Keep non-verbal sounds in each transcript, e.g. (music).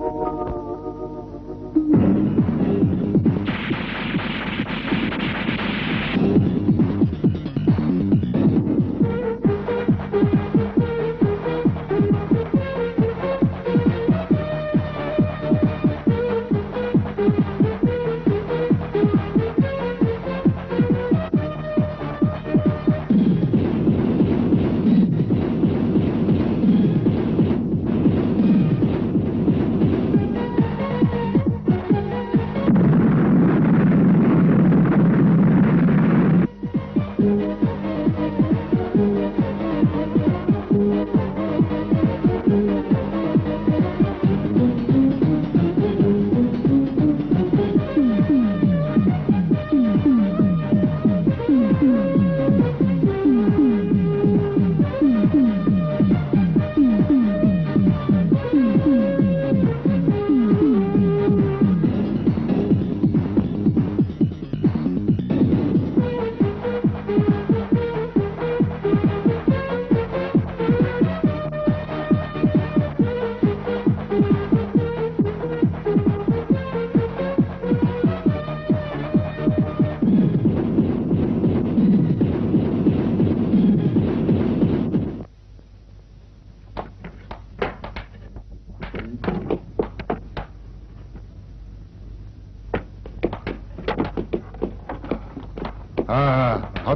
হ্যাঁ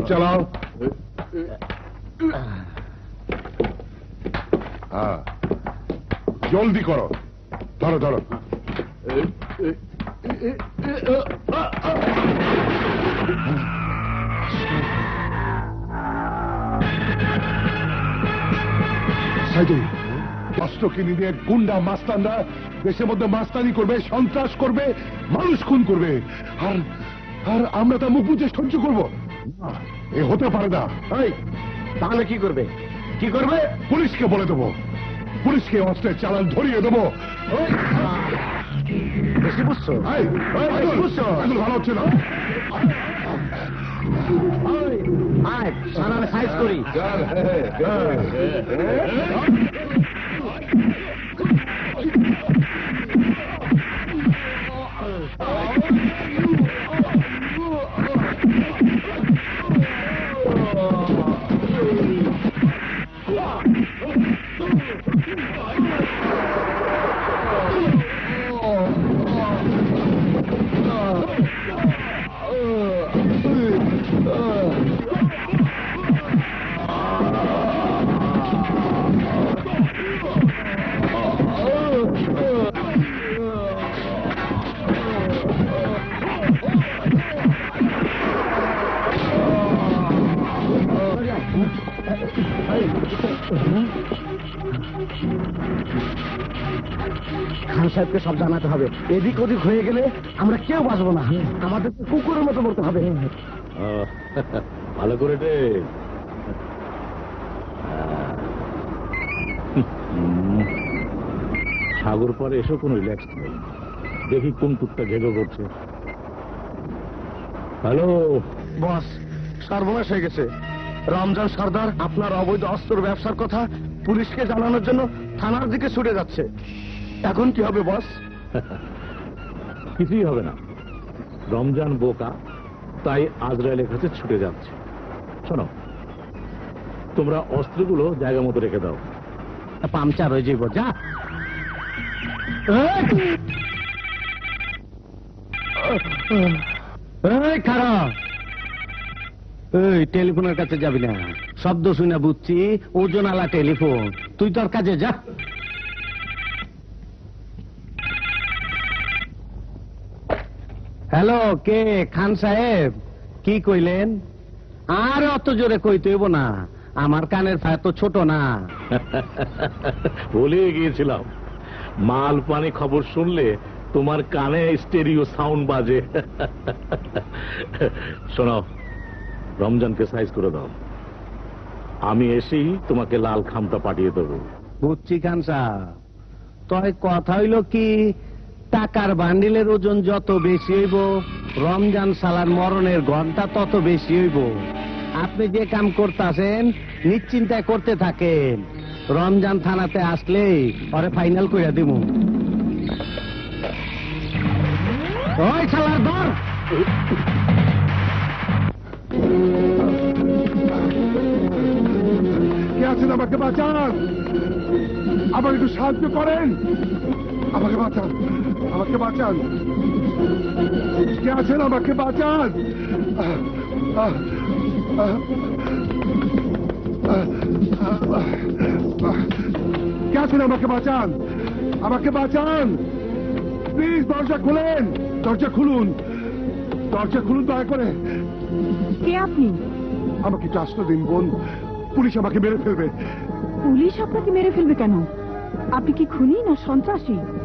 চালাও। হ্যাঁ। জলদি করো। ধরো ধরো। সাইদুল, অস্ত্রকে নিয়ে গুন্ডা মাস্তানরা দেশের মধ্যে মাস্তানি করবে, সন্ত্রাস করবে, মানুষ খুন করবে। আর আর আমরা তা মুখ বুঝে সহ্য করব। এ হতে পারে না এই তাহলে কি করবে কি করবে পুলিশকে বলে দেবো পুলিশকে অস্ত্রের চালান ধরিয়ে দেবো বেশি বুঝছ বুঝছ ভালো হচ্ছে না আয় সাইজ করি খান সাহেবকে সব জানাতে হবে। এদিক ওদিক হয়ে গেলে আমরা কেউ বাঁচবো না। আমাদের কুকুরের মতো মরতে হবে। ভালো করে রে সাগর পরে এসো কোনো রিল্যাক্স নেই। দেখি কোন টুকটা ঘেগো করছে। হ্যালো? বস সর্বনাশ হয়ে গেছে। রমজান সর্দার আপনার অবৈধ অস্ত্র ব্যবসার কথা পুলিশকে জানানোর জন্য থানার দিকে ছুটে যাচ্ছে। এখন কি হবে বস (laughs) কিছুই হবে না। রমজান বোকা তাই আজরায়েলের কাছে ছুটে যাচ্ছে। শোনো তোমরা অস্ত্রগুলো জায়গা মতো রেখে দাও। পাংচার হয়ে যাইব যা। খারাপ এই টেলিফোনের কাছে যাবি না। শব্দ শুনে বুঝছি ওজন আলা টেলিফোন। তুই তোর কাজে যা। হ্যালো কে? খান সাহেব কি কইলেন? আর অত জোরে কইতে হইব না আমার কানের ফায় তো ছোট না। (laughs) ভুলে গিয়েছিলাম। মাল পানি খবর শুনলে তোমার কানে স্টেরিও সাউন্ড বাজে। (laughs) শোনো রমজানকে সাইজ করে দাও। আমি এসেই তোমাকে লাল খামটা পাঠিয়ে দেবো। বুঝছি খান সাহেব। তয় কথা হইল কি টাকার বান্ডিলের ওজন যত বেশি হইব, রমজান সালার মরণের ঘণ্টা তত বেশি হইব। আপনি যে কাম করতেছেন, নিশ্চিন্তায় করতে থাকেন। রমজান থানাতে আসলে পরে ফাইনাল কইরা দিব আছেন আমাকে বাঁচান? আমাকে একটু সাহায্য করেন। আমাকে বাঁচান। আমাকে বাঁচান। কে আছেন? আমাকে বাঁচান। কে আছেন? আমাকে বাঁচান। আমাকে বাঁচান। প্লিজ দরজা খুলেন। দরজা খুলুন। দরজা খুলুন দয়া করে। কে আপনি? আমাকে একটু দিন বোন। পুলিশ আমাকে মেরে ফেলবে। পুলিশ আপনাকে মেরে ফেলবে কেন? আপনি কি খুনি না সন্ত্রাসী?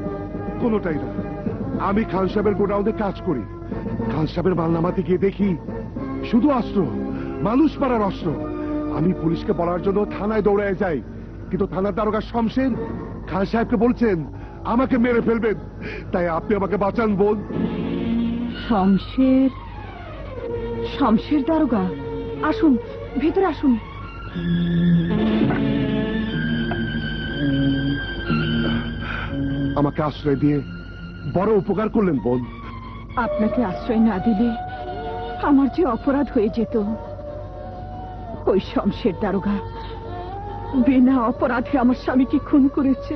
কোনোটাই না। আমি খান সাহেবের গোডাউনে কাজ করি। খান সাহেবের মালনামাতে গিয়ে দেখি শুধু অস্ত্র, মানুষ মারার অস্ত্র। আমি পুলিশকে বলার জন্য থানায় দৌড়ায় যাই। কিন্তু থানার দারোগা শমশের খান সাহেবকে বলছেন, আমাকে মেরে ফেলবেন। তাই আপনি আমাকে বাঁচান, বোন। শমশের শমশের দারোগা, আসুন, ভেতরে আসুন। আমাকে আশ্রয় দিয়ে বড় উপকার করলেন বোন। আপনাকে আশ্রয় না দিলে আমার যে অপরাধ হয়ে যেত, ওই শমশের দারোগা বিনা অপরাধে আমার স্বামীকে খুন করেছে।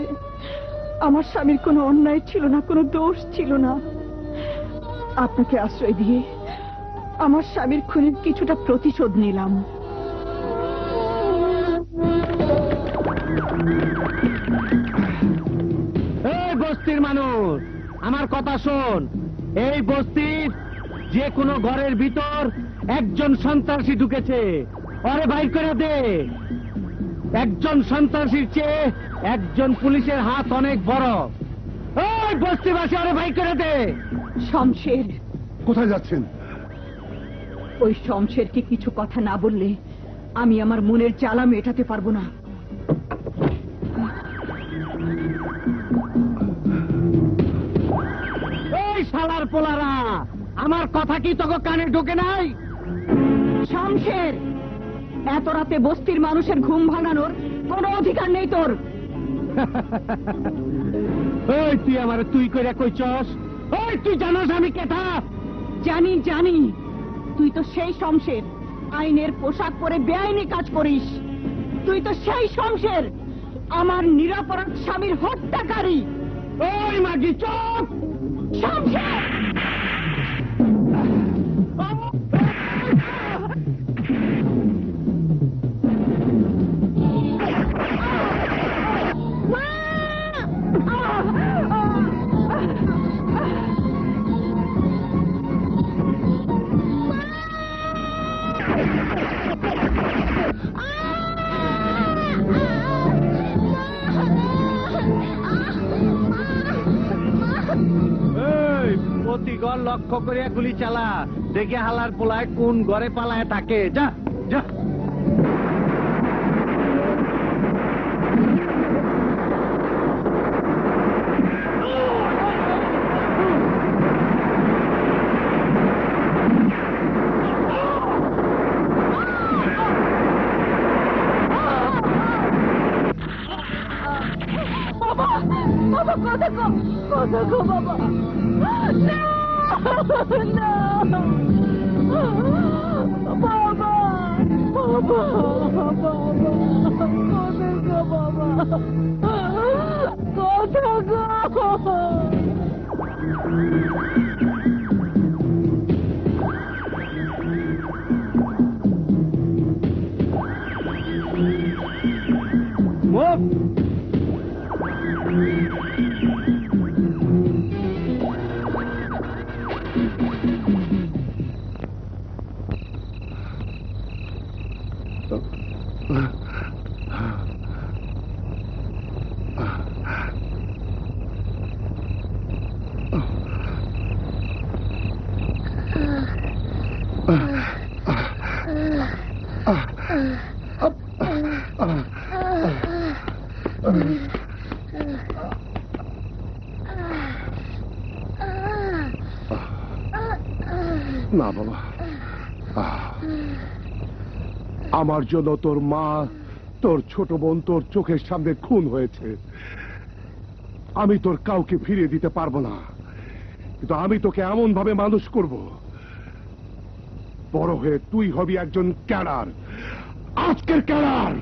আমার স্বামীর কোনো অন্যায় ছিল না, কোনো দোষ ছিল না। আপনাকে আশ্রয় দিয়ে আমার স্বামীর খুনের কিছুটা প্রতিশোধ নিলাম। মানুষ। আমার কথা শোন। এই বস্তির যে কোনো ঘরের ভিতর একজন সন্ত্রাসী ঢুকেছে। অরে বাইর করে দে। একজন সন্ত্রাসীর চেয়ে একজন পুলিশের হাত অনেক বড়। ওই বস্তিবাসী অরে বাইর করে দে। শমশের। কোথায় যাচ্ছেন? ওই শমশেরকে কিছু কথা না বললে আমি আমার মনের জ্বালা মেটাতে পারব না। শালার পোলারা আমার কথা কি তোকে কানে ঢোকে নাই? শমশের এত রাতে বস্তির মানুষের ঘুম ভাঙানোর কোনো অধিকার নেই তোর। (laughs) ওই তুই আমার তুই করে কইছস? ওই তুই জানোস আমি কেথা জানি জানি তুই তো সেই শমশের আইনের পোশাক পরে বেআইনি কাজ করিস। তুই তো সেই শমশের আমার নিরাপরাধ স্বামীর হত্যাকারী। ওই মাগি চোখ শমশের ঘর লক্ষ্য করে গুলি চালা। দেখে হালার পোলায় কোন ঘরে পালায় থাকে যা যা। না বাবা আমার জন্য তোর মা, তোর ছোট বোন, তোর চোখের সামনে খুন হয়েছে। আমি তোর কাউকে ফিরিয়ে দিতে পারব না। কিন্তু আমি তোকে এমন ভাবে মানুষ করব বড় হয়ে তুই হবি একজন ক্যাডার। আজকের ক্যাডার!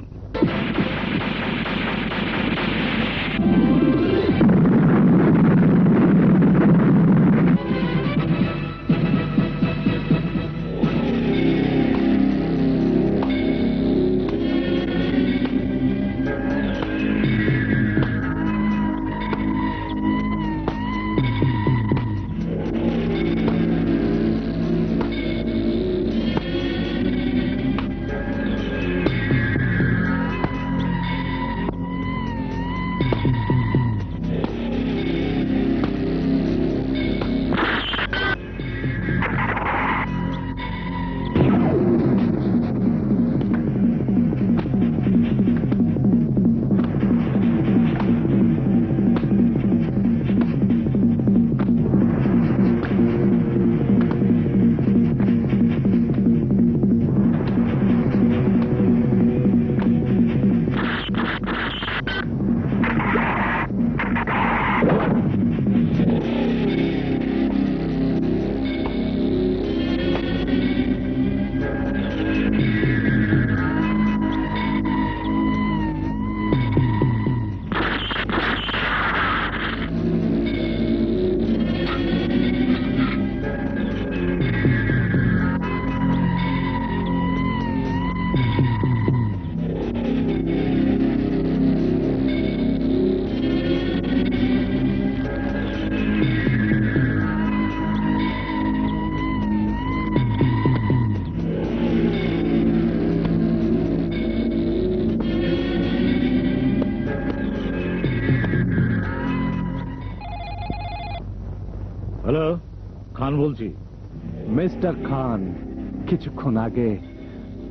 কিছুক্ষণ আগে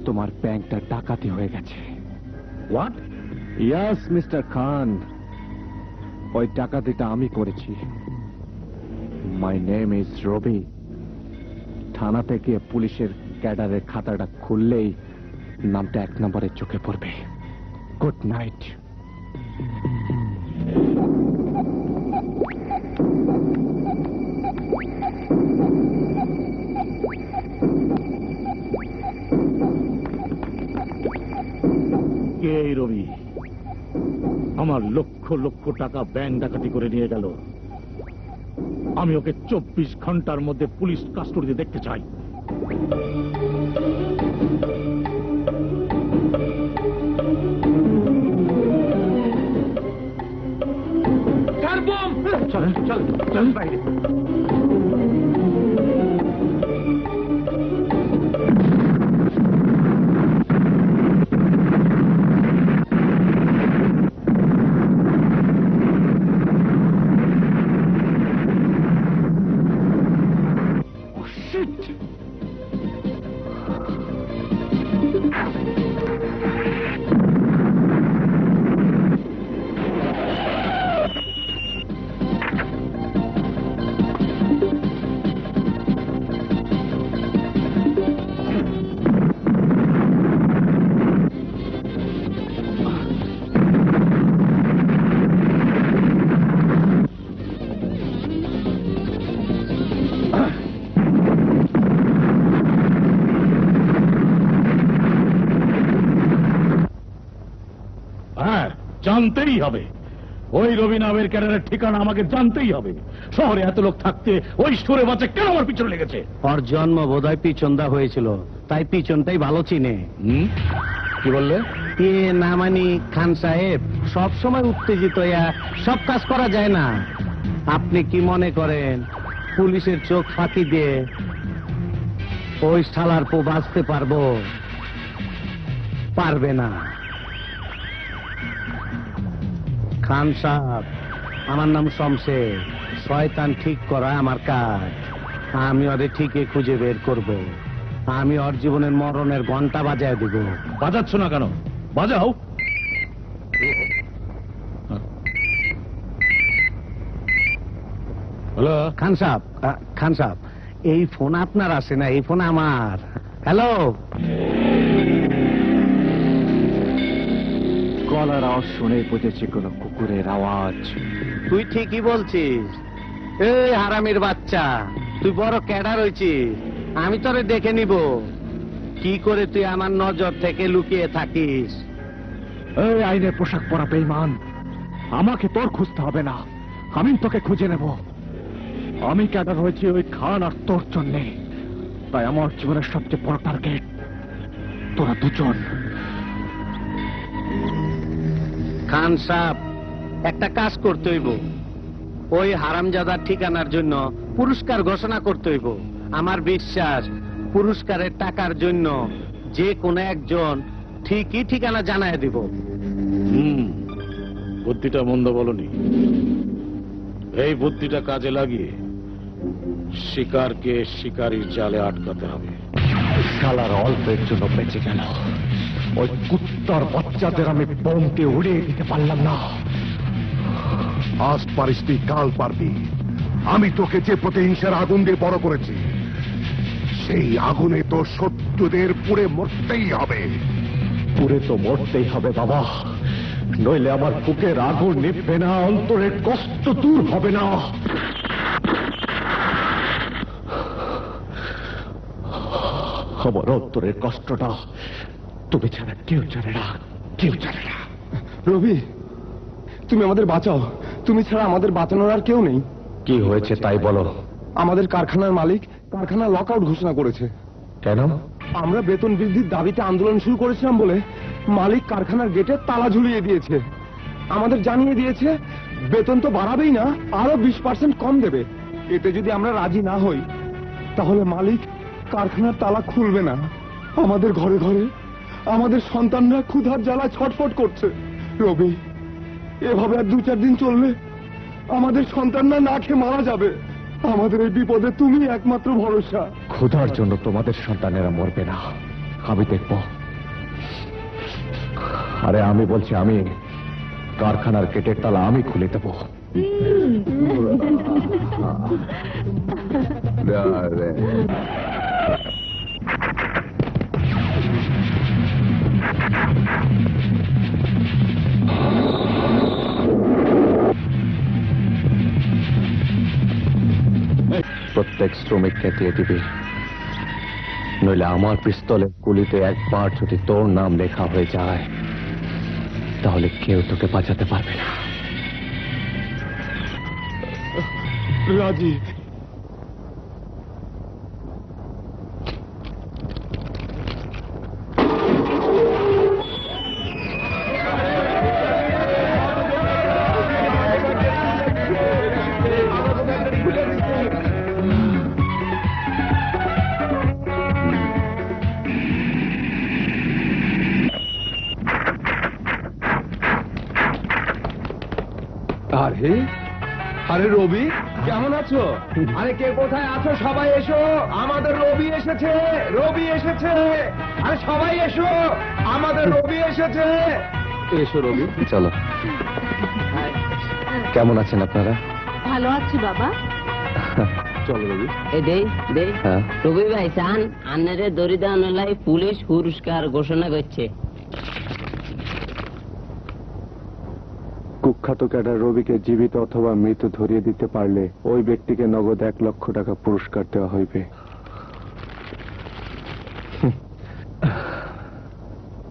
তোমার ব্যাংকটা ডাকাতি হয়ে গেছে। হোয়াট ইয়াস মিস্টার খান ওই ডাকাতিটা আমি করেছি। মাই নেম ইজ রবি থানা থেকে পুলিশের ক্যাডারের খাতাটা খুললেই নামটা এক নম্বরে চোখে পড়বে। গুড নাইট কে এই রবি? আমার লক্ষ লক্ষ টাকা ব্যাংক ডাকাতি করে নিয়ে গেল। আমি ওকে চব্বিশ ঘণ্টার মধ্যে পুলিশ কাস্টডিতে দেখতে চাই। চল চল চল বাইরে। জানতেই হবে। ওই রবি নামের ক্যাডারের ঠিকানা আমাকে জানতেই হবে। শহরে এত লোক থাকতে ওই স্টোরে বাচ্চা কেন আমার পিছনে লেগেছে? ওর জন্ম বোধহয় পিছনদা হয়েছিল তাই পিছনটাই ভালো চিনে। কি বললে? এ না মানি খান সাহেব সব সময় উত্তেজিত হইয়া সব কাজ করা যায় না। আপনি কি মনে করেন পুলিশের চোখ ফাঁকি দিয়ে ওই শালার পো বাঁচতে পারব? পারবে না। খান সাহেব আমার নাম শমশের শয়তান ঠিক করা আমার কাজ। আমি ওদের ঠিকই খুঁজে বের করব। আমি ওর জীবনের মরণের ঘণ্টা বাজায় দিব। বাজাচ্ছ না কেন? বাজাও। হ্যালো? খান সাহেব খান সাহেব এই ফোন আপনার আছে না? এই ফোন আমার। হ্যালো? গলার আওয়াজ শুনে বুঝেছি কোনো কুকুরের আওয়াজ। তুই ঠিকই বলছিস। এই হারামির বাচ্চা তুই বড় ক্যাডা রয়েছিস আমি তোরে দেখে নিব। কি করে তুই আমার নজর থেকে লুকিয়ে থাকিস? এই আইনের পোশাক পরা বেইমান আমাকে তোর খুঁজতে হবে না। আমি তোকে খুঁজে নেব। আমি ক্যাডার হয়েছি ওই খান আর তোর জন্যে। তাই আমার জীবনের সবচেয়ে বড় টার্গেট তোরা দুজন। খান সাহেব একটা কাজ করতে হইব। ওই হারামজাদার ঠিকানার জন্য পুরস্কার ঘোষণা করতে হইব। আমার বিশ্বাস পুরস্কারের টাকার জন্য যে কোনো একজন ঠিকই ঠিকানা জানায় দিব। হুম বুদ্ধিটা মন্দ বলনি। এই বুদ্ধিটা কাজে লাগিয়ে শিকারকে শিকারীর জালে আটকাতে হবে। শালার অল্পের জন্য বেঁচে গেল। ওই কুত্তার বাচ্চাদের আমি বোমকে উড়িয়ে দিতে পারলাম না। আজ পারিস তুই কাল পারবি। আমি তোকে যে প্রতিহিংসার আগুন দিয়ে বড় করেছি সেই আগুনে তো শত্রুদের পুড়ে মরতেই হবে। পুরে তো মরতেই হবে বাবা। নইলে আমার বুকের আগুন নিভবে না অন্তরের কষ্ট দূর হবে না। আমার অন্তরের কষ্টটা তুমি ছাড়া কেউ জানে না কেউ জানে না। রবি তুমি আমাদের বাঁচাও। তুমি ছাড়া আমাদের বাঁচানোর আর কেউ নেই। কি হয়েছে তাই বলো। আমাদের কারখানার মালিক কারখানা লক আউট ঘোষণা করেছে। কেন? আমরা বেতন বৃদ্ধির দাবিতে আন্দোলন শুরু করেছিলাম বলে মালিক কারখানার গেটে তালা ঝুলিয়ে দিয়েছে। আমাদের জানিয়ে দিয়েছে বেতন তো বাড়াবেই না আরও বিশ পার্সেন্ট কম দেবে। এতে যদি আমরা রাজি না হই তাহলে মালিক কারখানার তালা খুলবে না। আমাদের ঘরে ঘরে আমাদের সন্তানরা ক্ষুধার জ্বালা ছটফট করছে। রবি এভাবে আর দু চার দিন চললে আমাদের সন্তানরা না খেয়ে মারা যাবে। আমাদের এই বিপদে তুমি একমাত্র ভরসা। ক্ষুধার জন্য তোমাদের সন্তানেরা মরবে না। আমি দেখব। আরে আমি বলছি আমি কারখানার গেটের তালা আমি খুলে দেবো। (laughs) প্রত্যেক শ্রমিককে দিয়ে দিবি। নইলে আমার পিস্তলের গুলিতে একবার যদি তোর নাম লেখা হয়ে যায়, তাহলে কেউ তোকে বাঁচাতে পারবে না। রাজি আছো? আরে কে কোথায় আছো? সবাই এসো। আমাদের রবি এসেছে। রবি এসেছে। আরে সবাই এসো। আমাদের রবি এসেছে। এসো রবি চলো। কেমন আছেন আপনারা? ভালো আছি বাবা। চলো রবি। এ দেই দেই। হ্যাঁ। রবি ভাই চান? আন্নারে দরিদ্র পুলিশ পুরস্কার ঘোষণা করছে। কুখ্যাত ক্যাডার রবিকে জীবিত অথবা মৃত ধরিয়ে দিতে পারলে ওই ব্যক্তিকে নগদ এক লক্ষ টাকা পুরস্কার দেওয়া হইবে।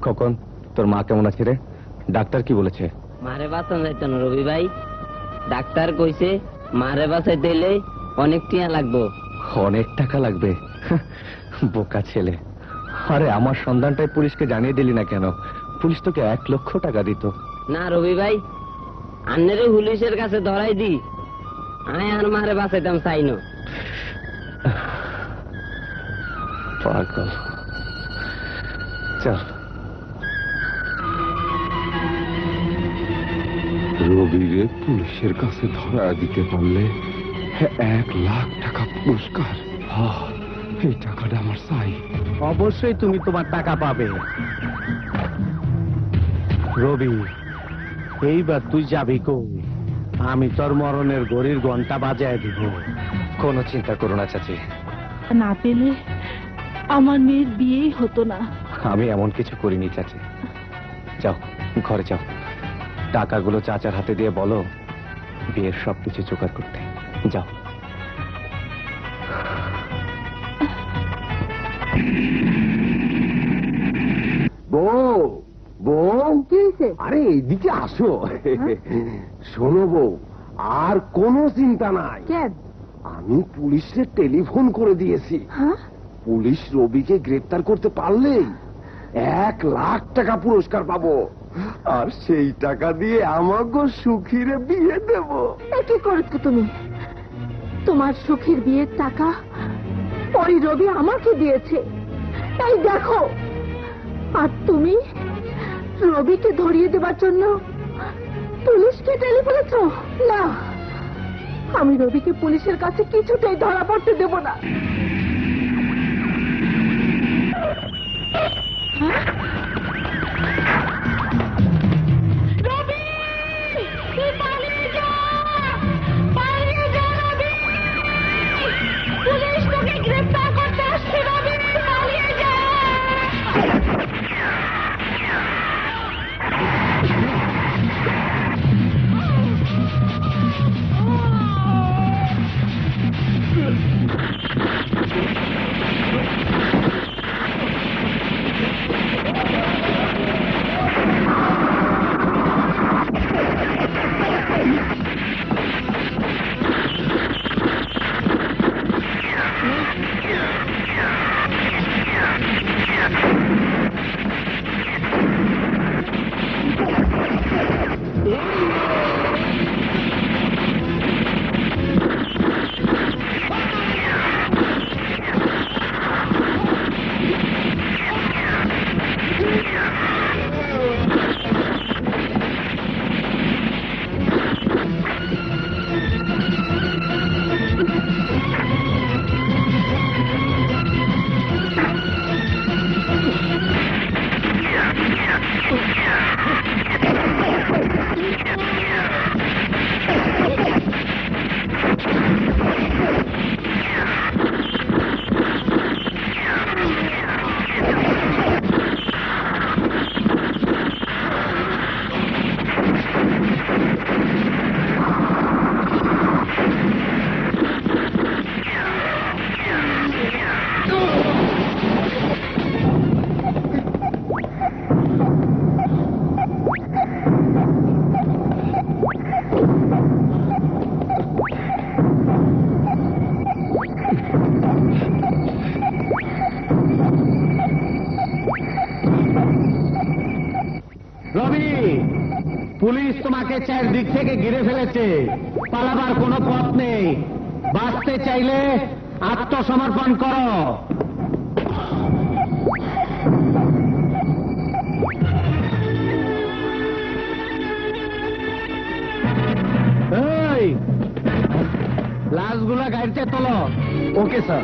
খোকন তোর মা কেমন আছে রে? ডাক্তার কি বলেছে? মারে বাঁচান যাইতো না রবি ভাই? ডাক্তার কইছে মারে বাঁচাই দিলে অনেক টিয়া লাগবো। অনেক টাকা লাগবে? বোকা ছেলে। আরে আমার সন্ধানটাই পুলিশকে জানিয়ে দিলি না কেন? পুলিশ তোকে এক লক্ষ টাকা দিত। না রবি ভাই আন্নারে পুলিশের কাছে ধরাই দি। আমি আর মারে বাঁচাইতাম চাই না পাগল। চল। রবিরে পুলিশের কাছে ধরা দিতে পারলে এক লাখ টাকা পুরস্কার। এই টাকাটা আমার চাই। অবশ্যই তুমি তোমার টাকা পাবে। রবি এইবার তুই যাবি কই? আমি তোর মরণের গড়ির ঘণ্টা বাজায় দিব। কোনো চিন্তা করো না চাচি। না পেলে আমার মেয়ের বিয়েই হতো না। আমি এমন কিছু করিনি চাচি। যাও ঘরে যাও। টাকাগুলো চাচার হাতে দিয়ে বলো বিয়ের সবকিছু জোগাড় করতে। যাও। বউ বউ কি হয়েছে আরে এইদিকে আসো। শোনো বউ আর কোনো চিন্তা নাই। আমি পুলিশে টেলিফোন করে দিয়েছি। হ্যাঁ? পুলিশ রবিকে গ্রেপ্তার করতে পারলেই এক লাখ টাকা পুরস্কার পাবো। আর সেই টাকা দিয়ে আমাকে সুখীরে বিয়ে দেব। কি করেছ তুমি? তোমার সুখীর বিয়ের টাকা পরি রবি আমাকে দিয়েছে। এই দেখো আর তুমি রবিকে ধরিয়ে দেবার জন্য পুলিশকে টেলি বলেছ না। আমি রবিকে পুলিশের কাছে কিছুতেই ধরা পড়তে দেব না। থেকে ঘিরে ফেলেছে। পালাবার কোনো পথ নেই। বাঁচতে চাইলে আত্মসমর্পণ করো। লাশগুলা গাড়িতে তোলো। ওকে স্যার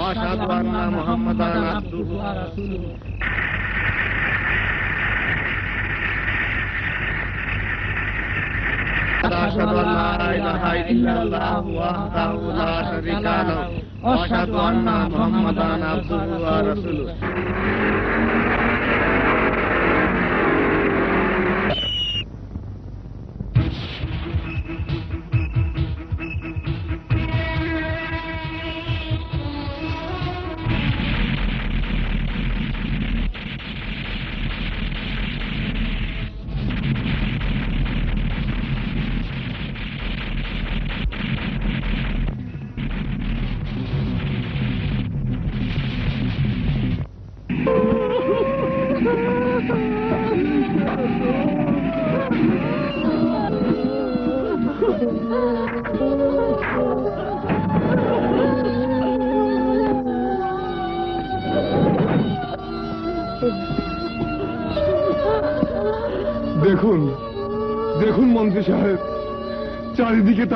واشهد ان محمدا عبده ورسوله أشهد أن لا إله إلا الله وحده لا شريك له وأشهد أن محمدا عبده ورسوله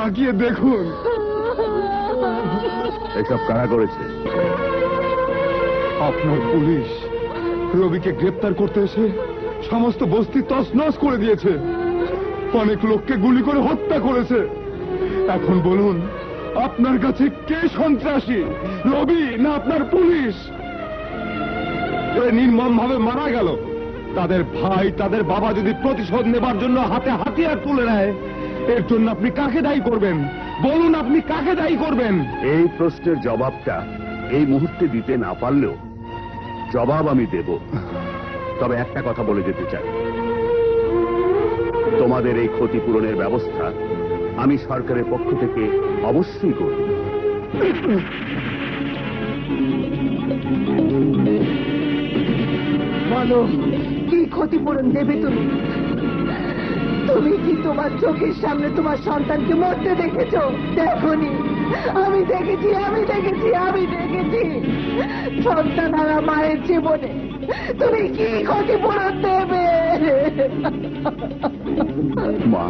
তাকিয়ে দেখুন। এসব কারা করেছে? আপনার পুলিশ। রবিকে গ্রেপ্তার করতে এসে সমস্ত বস্তি তছনছ করে দিয়েছে। অনেক লোককে গুলি করে হত্যা করেছে। এখন বলুন আপনার কাছে কে সন্ত্রাসী? রবি না আপনার পুলিশ? নির্মম ভাবে মারা গেল। তাদের ভাই তাদের বাবা যদি প্রতিশোধ নেবার জন্য হাতে হাতিয়ার তুলে নেয় এর জন্য আপনি কাকে দায়ী করবেন? বলুন আপনি কাকে দায়ী করবেন? এই প্রশ্নের জবাবটা এই মুহূর্তে দিতে না পারলেও জবাব আমি দেব। তবে একটা কথা বলে যেতে চাই। তোমাদের এই ক্ষতিপূরণের ব্যবস্থা আমি সরকারের পক্ষ থেকে অবশ্যই করব। বলো কি ক্ষতিপূরণ দেবে তুমি? তুমি কি তোমার চোখের সামনে তোমার সন্তানকে মরতে দেখেছ? দেখনি। আমি দেখেছি আমি দেখেছি আমি দেখেছি। সন্তান হারা মায়ের জীবনে। তুমি কি ক্ষতিপূরণ দেবে? মা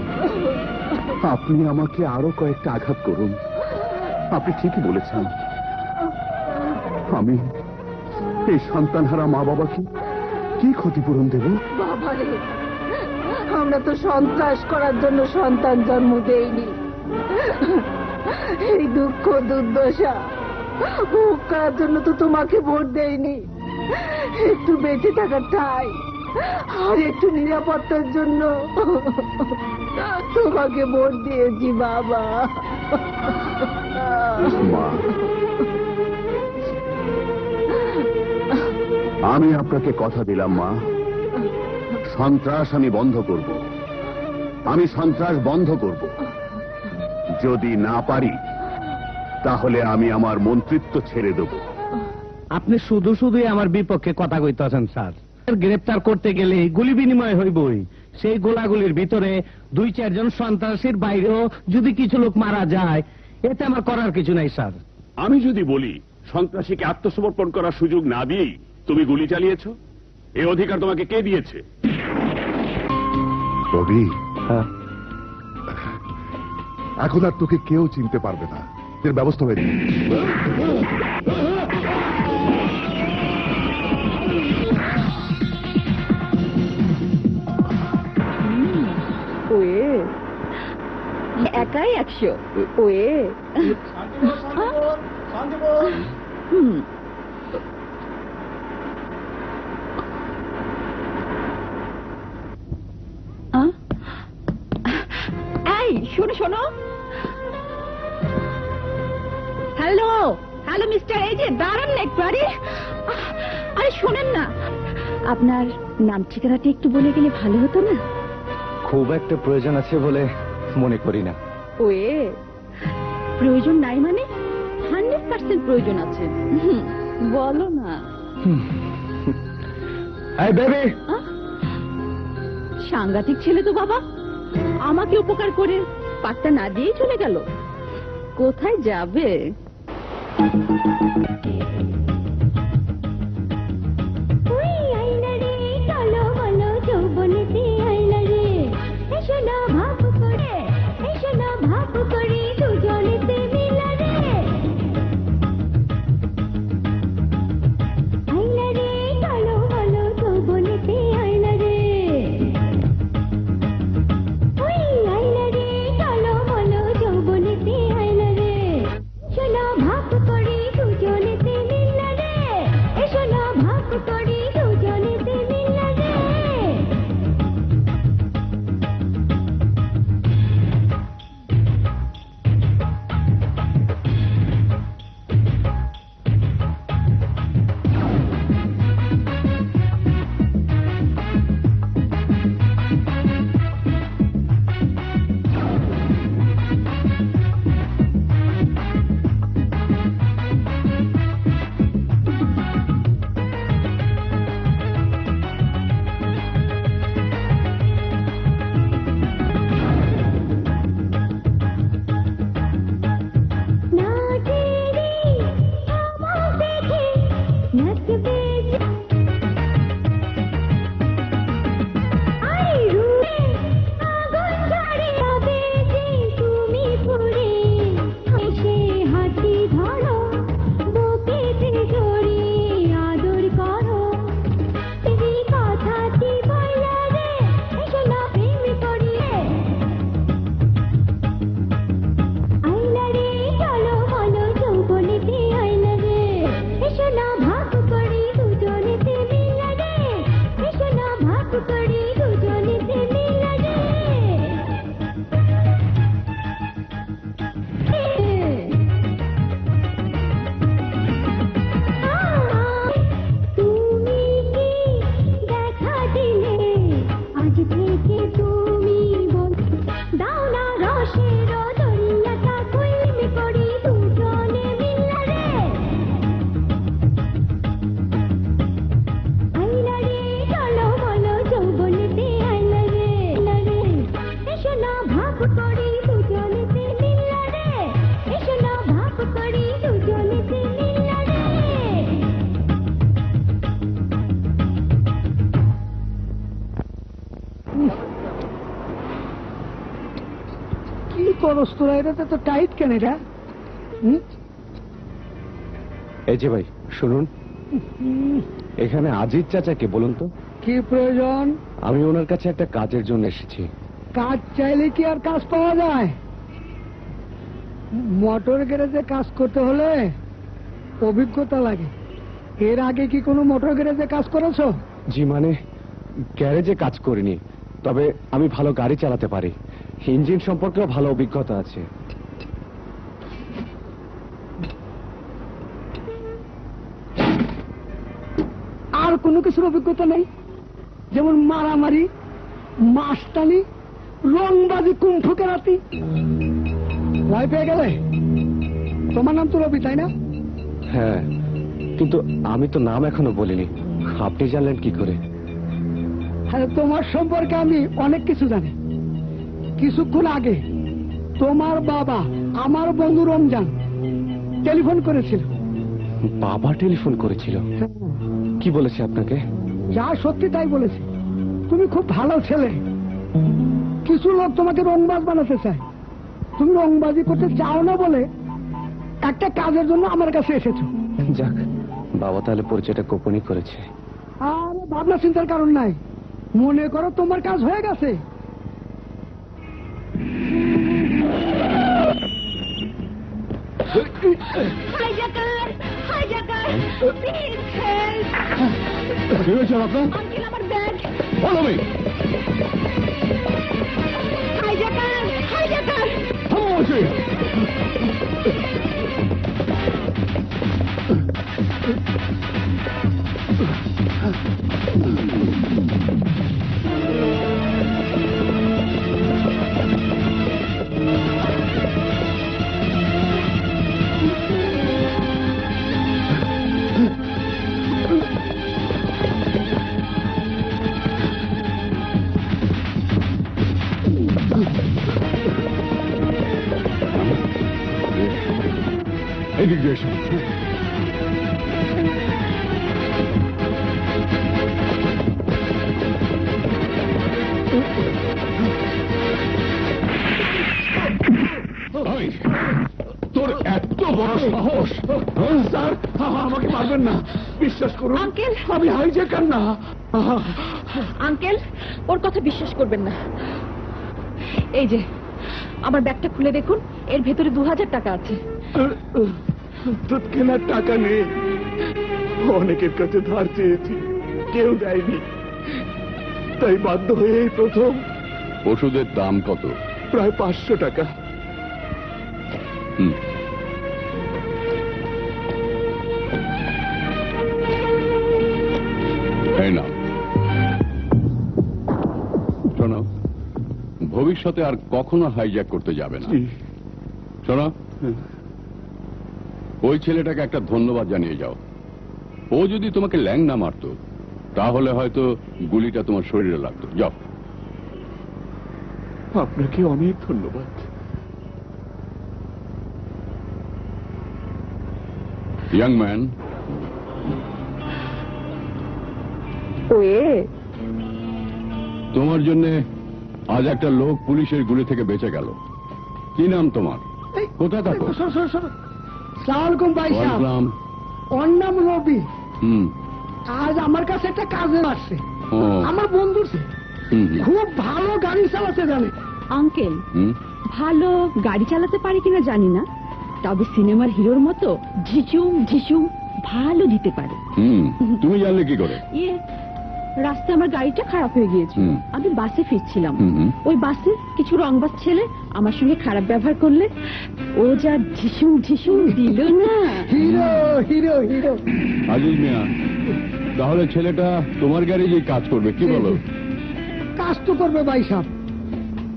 আপনি আমাকে আরও কয়েকটা আঘাত করুন। আপনি ঠিকই বলেছেন। আমি এই সন্তানহারা মা বাবাকে কি ক্ষতিপূরণ দেব? বাবারে আমরা তো সন্ত্রাস করার জন্য সন্তান জন্ম দেইনি। এই দুঃখ, দুর্দশা ভোগ করার জন্য তো তোমাকে ভোট দেইনি। একটু বেঁচে থাকার ঠাই আর একটু নিরাপত্তার জন্য তোমাকে ভোট দিয়েছি, বাবা। আমি আপনাকে কথা দিলাম, মা। সন্ত্রাস আমি বন্ধ করব। আমি সন্ত্রাস বন্ধ করব। যদি না পারি তাহলে আমি আমার মন্ত্রিত্ব ছেড়ে দেব। আপনি শুধু শুধুই আমার বিপক্ষে কথা কইতেছেন স্যার। গ্রেপ্তার করতে গেলে গুলি বিনিময় হইবই। সেই গোলাগুলির ভিতরে দুই চারজন সন্ত্রাসীর বাইরেও যদি কিছু লোক মারা যায় এতে আমার করার কিছু নাই স্যার। আমি যদি বলি সন্ত্রাসীকে আত্মসমর্পণ করার সুযোগ না দিয়েই তুমি গুলি চালিয়েছ এই অধিকার তোমাকে কে দিয়েছে? রবি এখন আর তোকে কেউ চিনতে পারবে না। এর ব্যবস্থা হয়ে ওয়ে। একাই একশো। ওয়ে। হুম। এই শোনো শোনো। হ্যালো হ্যালো মিস্টার এই যে দাঁড়ান না একটু আরে আরে শোনেন না। আপনার নাম ঠিকানাটা একটু বলে গেলে ভালো হতো না? খুব একটা প্রয়োজন আছে বলে মনে করি না। ওয়ে প্রয়োজন নাই মানে? হান্ড্রেড পার্সেন্ট প্রয়োজন আছে। বলো না। সাংঘাতিক ছেলে তো বাবা। আমাকে উপকার করে পাত্তা না দিয়েই চলে গেল। কোথায় যাবে? এটা তো টাইট কেন এটা? এই যে ভাই শুনুন। এখানে আজিজ চাচাকে বলুন তো? কি প্রয়োজন? আমি ওনার কাছে একটা কাজের জন্য এসেছি। কাজ চাইলে কি আর কাজ পাওয়া যায়? মোটর গ্যারেজে কাজ করতে হলে অভিজ্ঞতা লাগে। এর আগে কি কোনো মোটর গ্যারেজে কাজ করেছ? জি মানে গ্যারেজে কাজ করিনি তবে আমি ভালো গাড়ি চালাতে পারি। ইঞ্জিন সম্পর্কেও ভালো অভিজ্ঞতা আছে। কোনো কিছুর অভিজ্ঞতা নেই। যেমন মারামারি মাস্তানি রংবাজি কুণ্ঠ কেরাতি ভয় পেয়ে গেলে? তোমার নাম তো রবি তাই না? হ্যাঁ কিন্তু আমি তো নাম এখনও বলিনি। আপনি জানলেন কি করে? হ্যাঁ তোমার সম্পর্কে আমি অনেক কিছু জানি। কিছুক্ষণ আগে তোমার বাবা আমার বন্ধু রমজান টেলিফোন করেছিল। বাবা টেলিফোন করেছিল। কি বলেছে আপনাকে? যা সত্যি তাই বলেছে। তুমি খুব ভালো ছেলে। কিছু লোক তোমাকে রংবাজ বানাতে চায়। তুমি রংবাজি করতে চাও না বলে একটা কাজের জন্য আমার কাছে এসেছ। যাক বাবা তাহলে পরিচয়টা গোপনই করেছে। আর ভাবনা চিন্তার কারণ নাই। মনে করো তোমার কাজ হয়ে গেছে। হাইজাকার হাইজাকার প্লিজ হেল্প কি হয়েছে আপনার আঙ্কেল আমার ব্যাগ বলো হাইজাকার থামো বলছি। আমি হাইজ্যাকার না আঙ্কেল ওর কথা বিশ্বাস করবেন না। এই যে আমার ব্যাগটা খুলে দেখুন এর ভেতরে দু হাজার টাকা আছে। দুধ কেনার টাকা নেই। অনেকের কাছে ধার চেয়েছি কেউ দেয়নি। তাই বাধ্য হয়ে এই প্রথম। ওষুধের দাম কত? প্রায় পাঁচশো টাকা। হুম। ভবিষ্যতে আর কখনো হাইজ্যাক করতে যাবে না। শোনো ওই ছেলেটাকে একটা ধন্যবাদ জানিয়ে যাও। ও যদি তোমাকে ল্যাং না মারতো তাহলে হয়তো গুলিটা তোমার শরীরে লাগতো। যাও। আপনাকে অনেক ধন্যবাদ। ইয়াং ম্যান তোমার জন্য আজ একটা লোক পুলিশের গুলি থেকে বেঁচে গেল। কি নাম তোমার? কোথায় থাকো? শোনো, শোনো, শোনো। সালামালাইকুম ভাই সাহেব। ওর নাম রবি। হুম। আজ আমার কাছে একটা কাজে আসছে। আমার বন্ধু সে। হুম হুম, খুব ভালো গাড়ি চালাতে জানে। আঙ্কেল হুম? ভালো গাড়ি চালাতে পারি কিনা জানি না। তবে সিনেমার হিরোর মতো ঝিঝুম ঝিঝুম ভালো দিতে পারে। হুম। তুমি জানলে কি করে? ইয়ে রাস্তায় আমার গাড়িটা খারাপ হয়ে গিয়েছিল। হুম। আমি বাসে ফিরছিলাম। ওই বাসে কিছু রংবাজ ছেলে আমার সঙ্গে খারাপ ব্যবহার করলে ও যা ঝিসুম ঝিসুম দিল না। Hero hero hero. Aziz Mia তাহলে ছেলেটা তোমার গাড়ি গ্যারেজে কাজ করবে কি বলো? কাজ তো করবে ভাই সাহেব।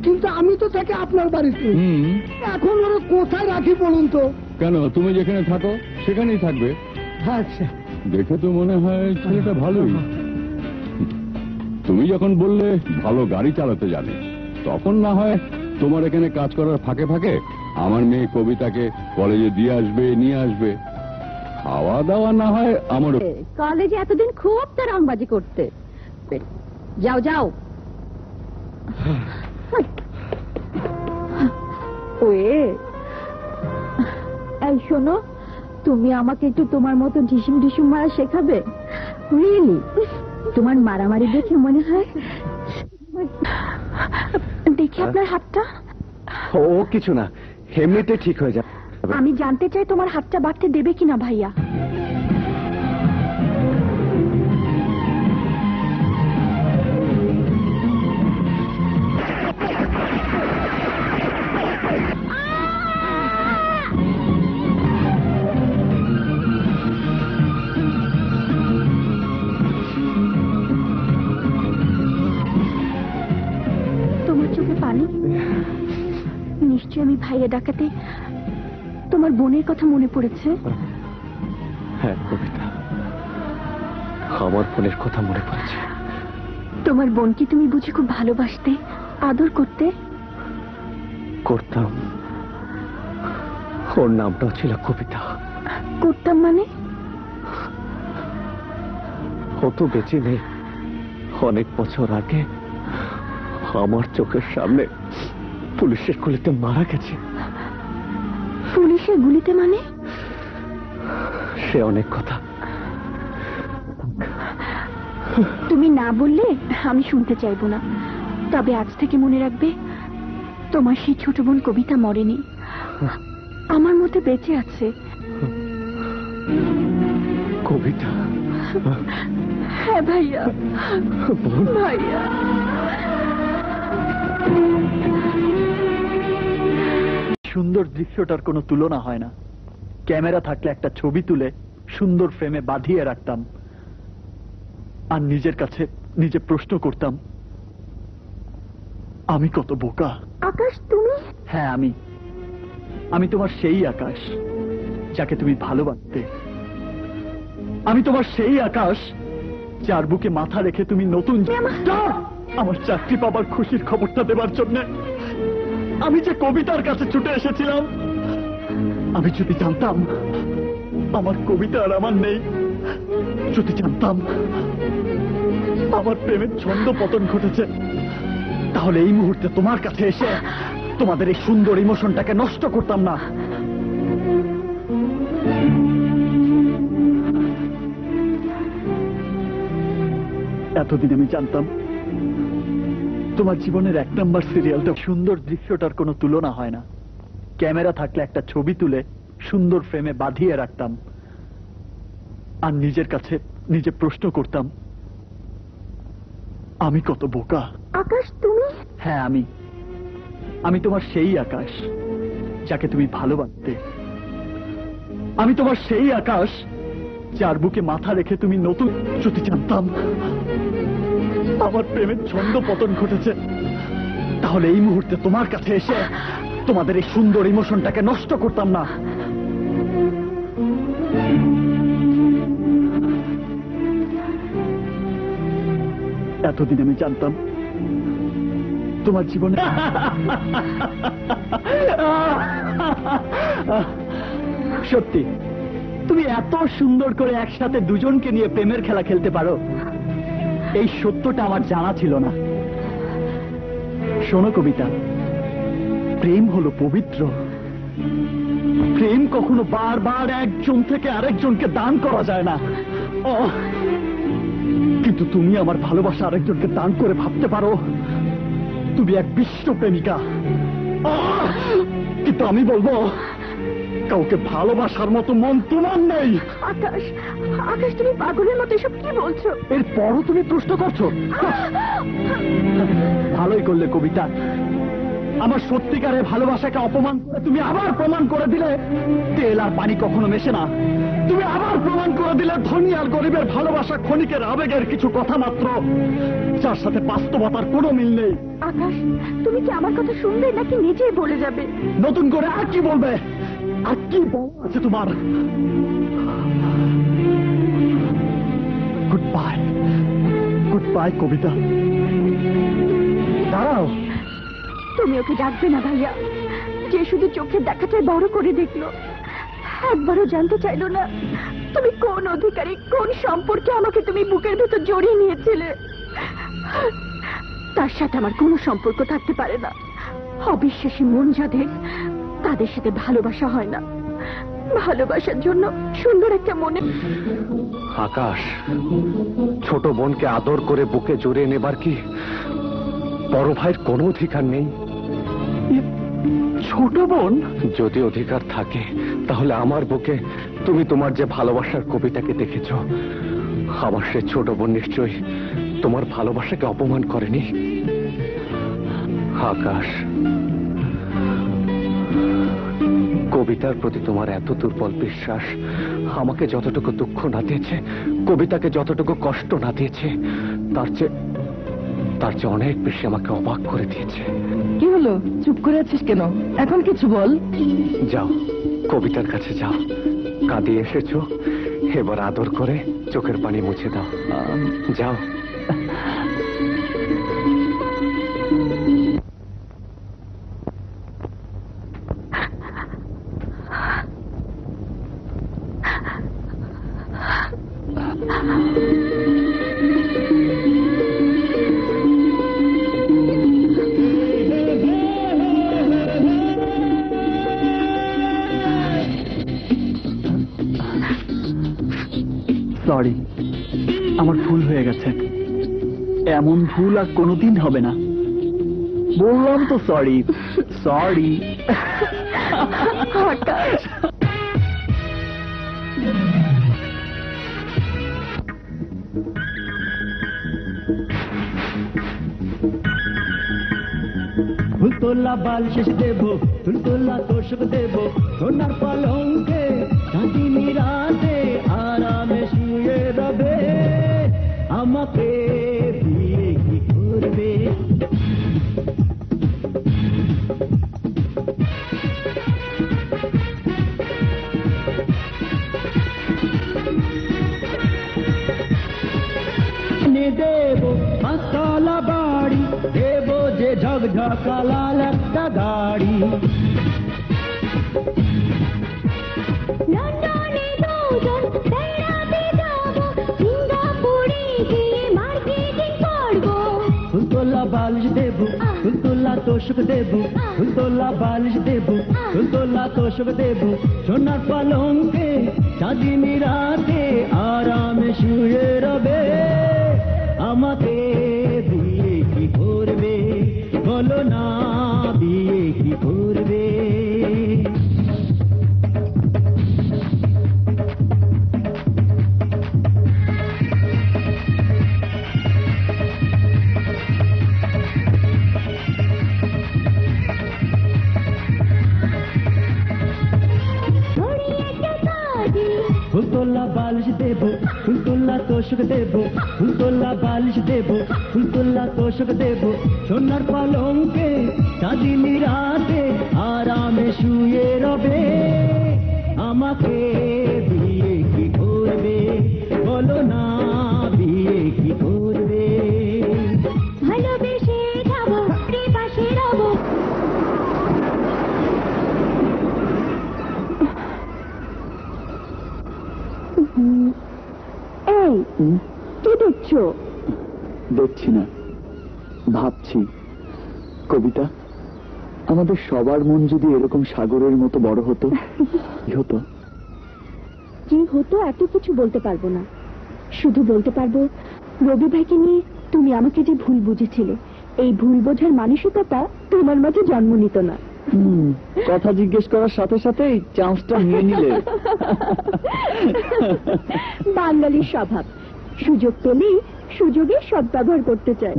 কিন্তু আমি তো থাকি আপনার বাড়িতে। হুম। এখন ওরা কোথায় রাখি বলুন তো? কেন তুমি যেখানে থাকো সেখানেই থাকবে? আচ্ছা। দেখে তো মনে হয় ছেলেটা ভালোই। তুমি যখন বললে ভালো গাড়ি চালাতে জানে, তখন না হয় তোমার এখানে কাজ করার ফাঁকে ফাঁকে আমার মেয়ে কবিতাকে কলেজে দিয়ে আসবে, নিয়ে আসবে। খাওয়া দাওয়া না হয় আমার কলেজে এতদিন খুব তো রংবাজি করতে। যাও যাও। বয়ে এই শোনো, তুমি আমাকে একটু তোমার মতো ঢিসুম ঢিসুম মারা শেখাবে? রিয়েলি তোমার মারামারি দেখে মনে হয় দেখি আপনার হাতটা। ও কিছু না এমনিতে ঠিক হয়ে যাবে। আমি জানতে চাই তোমার হাতটা বাড়তে দেবে কিনা ভাইয়া? ভাইয়া ডাকাতে তোমার বোনের কথা মনে পড়েছে? হ্যাঁ কবিতা। আমার বোনের কথা মনে পড়েছে। তোমার বোনকে তুমি বুঝি খুব ভালোবাসতে আদর করতে? করতাম। ওর নামটাও ছিল কবিতা। করতাম মানে? কত বেঁচে নেই। অনেক বছর আগে আমার চোখের সামনে পুলিশের গুলিতে মারা গেছে। পুলিশের গুলিতে মানে? সে অনেক কথা। তুমি না বললে আমি শুনতে চাইব না। তবে আজ থেকে মনে রাখবে তোমার সেই ছোট বোন কবিতা মরেনি। আমার মতে বেঁচে আছে। কবিতা? হ্যাঁ ভাইয়া। ভাইয়া। সুন্দর দৃশ্যটার কোনো তুলনা হয় না। ক্যামেরা থাকলে একটা ছবি তুলে সুন্দর ফ্রেমে বাঁধিয়ে রাখতাম। আর নিজের কাছে নিজে প্রশ্ন করতাম আমি কত বোকা? আকাশ তুমি? হ্যাঁ আমি। আমি তোমার সেই আকাশ যাকে তুমি ভালোবাসতে। আমি তোমার সেই আকাশ যার বুকে মাথা রেখে তুমি নতুন আমার চাকরি পাবার খুশির খবরটা দেবার জন্য আমি যে কবিতার কাছে ছুটে এসেছিলাম, আমি যদি জানতাম, আমার কবিতা আর আমার নেই, যদি জানতাম, আমার প্রেমের ছন্দ পতন ঘটেছে, তাহলে এই মুহূর্তে তোমার কাছে এসে তোমাদের এই সুন্দর ইমোশনটাকে নষ্ট করতাম না। এতদিন আমি জানতাম তোমার জীবনের এক নম্বর সিরিয়ালটা সুন্দর দৃশ্যটার কোনো তুলনা হয় না। ক্যামেরা থাকলে একটা ছবি তুলে সুন্দর ফ্রেমে বাঁধিয়ে রাখতাম। আর নিজের কাছে নিজে প্রশ্ন করতাম আমি কত বোকা? আকাশ তুমি? হ্যাঁ আমি। আমি তোমার সেই আকাশ যাকে তুমি ভালোবাসতে। আমি তোমার সেই আকাশ যার বুকে মাথা রেখে তুমি নতুন যদি জানতাম। আমার প্রেমের ছন্দ পতন ঘটেছে। তাহলে এই মুহূর্তে তোমার কাছে এসে তোমাদের এই সুন্দর ইমোশনটাকে নষ্ট করতাম না। এতদিন আমি জানতাম তোমার জীবনে সত্যি, তুমি এত সুন্দর করে একসাথে দুজনকে নিয়ে প্রেমের খেলা খেলতে পারো। এই সত্যটা আমার জানা ছিল না। শোনো কবিতা, প্রেম হলো পবিত্র। প্রেম কখনো বারবার একজন থেকে আরেকজনকে দান করা যায় না। কিন্তু তুমি আমার ভালোবাসা আরেকজনকে দান করে ভাবতে পারো। তুমি এক বিশ্ব প্রেমিকা! কিন্তু আমি বলব কাউকে ভালোবাসার মতো মন তোমার নেই। আকাশ আকাশ তুমি পাগলের মতো এসব কি বলছো? এরপরও তুমি প্রশ্ন করছ? ভালোই করলে কবিতা। আমার সত্যিকারের ভালোবাসাকে অপমান করে তুমি আবার প্রমাণ করে দিলে তেল আর পানি কখনো মেশে না। তুমি আবার প্রমাণ করে দিলে ধনী আর গরিবের ভালোবাসা ক্ষণিকের আবেগের কিছু কথা মাত্র যার সাথে বাস্তবতার কোনো মিল নেই। আকাশ তুমি কি আমার কথা শুনবে নাকি নিজেই বলে যাবে? নতুন করে আর কি বলবে? আর কি বল আছে তোমার। Goodbye goodbye Kabita. দাঁড়াও। তুমি ওকে ডাকবে না ভাইয়া। যে শুধু চোখের দেখাটাই বড় করে দেখল, একবারও জানতে চাইলো না তুমি কোন অধিকারী, কোন সম্পর্কে আমাকে তুমি বুকের ভেতর জড়িয়ে নিয়েছিলে। তার সাথে আমার কোনো সম্পর্ক থাকতে পারে না। অবিশ্বাসী মন যাদের তাদের সাথে ভালোবাসা হয় না। ভালোবাসার জন্য সুন্দর একটা মনে আকাশ ছোট বোনকে আদর করে বুকে জড়িয়ে নেবার কি বড় ভাইয়ের কোনো অধিকার নেই? ছোট বোন? যদি অধিকার থাকে তাহলে আমার বুকে তুমি তোমার যে ভালোবাসার কবিতাকে দেখেছ আমার সে ছোট বোন নিশ্চয়ই তোমার ভালোবাসাকে অপমান করেনি। আকাশ কবিতার প্রতি তোমার এত দুর্বল বিশ্বাস আমাকে যতটুকু দুঃখ না দিয়েছে কবিতাকে যতটুকু কষ্ট না দিয়েছে তার চেয়ে তার চেয়ে অনেক বেশি আমাকে অবাক করে দিয়েছে। কি হলো? চুপ করে আছিস কেন? এখন কিছু বল। যাও কবিতার কাছে যাও। কাঁদিয়ে এসেছ এবার আদর করে চোখের পানি মুছে দাও। যাও। ভুল আর কোনোদিন হবে না। বললাম তো সরি সরি ফুলতোলা বাল শেষ দেব ফুলতোলা তোষক দেব সোনার পালঙ্কে রাতে আরামে শুয়ে রবে। আমাকে মার্কেটিং করব। ফুলতোলা বালিশ দেব ফুলতোলা তোষক দেব ফুলতোলা বালিশ দেব ফুলতোলা তোষক দেব। সোনার পালঙ্কে চাঁদিনী রাতে আরামে শুয়ে রবে আমাকে। তোষক দেব ফুলতোলা বালিশ দেব ফুলতোলা তোষক দেব। সোনার পালঙ্কে চাঁদিনী রাতে আরামে শুয়ে রবে। আমাকে বিয়ে কি করবে? বলো না বিয়ে কি করবে? ভালোবেসে যাব পাশে রবো। এই কি দেখছ? দেখছি না। ভাবছি কবিতা আমাদের সবার মন যদি এরকম সাগরের মতো বড় হতো কি হতো? কি হতো এত কিছু বলতে পারব না। শুধু বলতে পারব রবি ভাইকে নিয়ে তুমি আমাকে যে ভুল বুঝেছিলে এই ভুল বোঝার মানসিকতা তোমার মাঝে জন্ম নিত না। কথা জিজ্ঞেস করার সাথে সাথেই চান্সটা নিয়ে নিলে। বাঙালির স্বভাব। সুযোগ পেলেই সুযোগের সদ্ব্যবহার করতে চায়।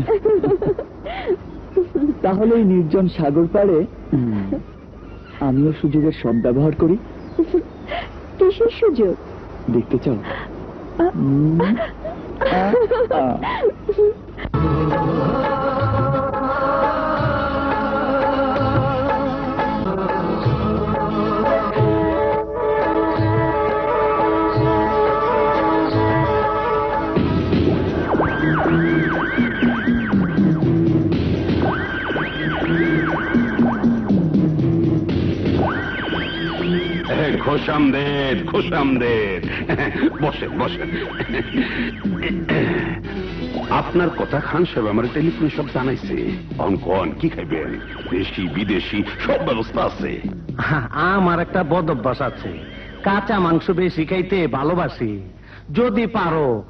তাহলে এই নির্জন সাগর পাড়ে হুম, আমিও সুযোগের সব ব্যবহার করি। কিসের সুযোগ? দেখতে চাও। আ, আ। খোসামদের খোসামদের বসেন বসেন আপনার কথা খান সাহেব আমার টেলিফোনে সব জানাইছে। অঙ্কন কি খাইবেন? দেশি, বিদেশি, সব ব্যবস্থা আছে। আমার একটা বদ অভ্যাস আছে। কাঁচা মাংস বেশি খাইতে ভালোবাসি। যদি পারো,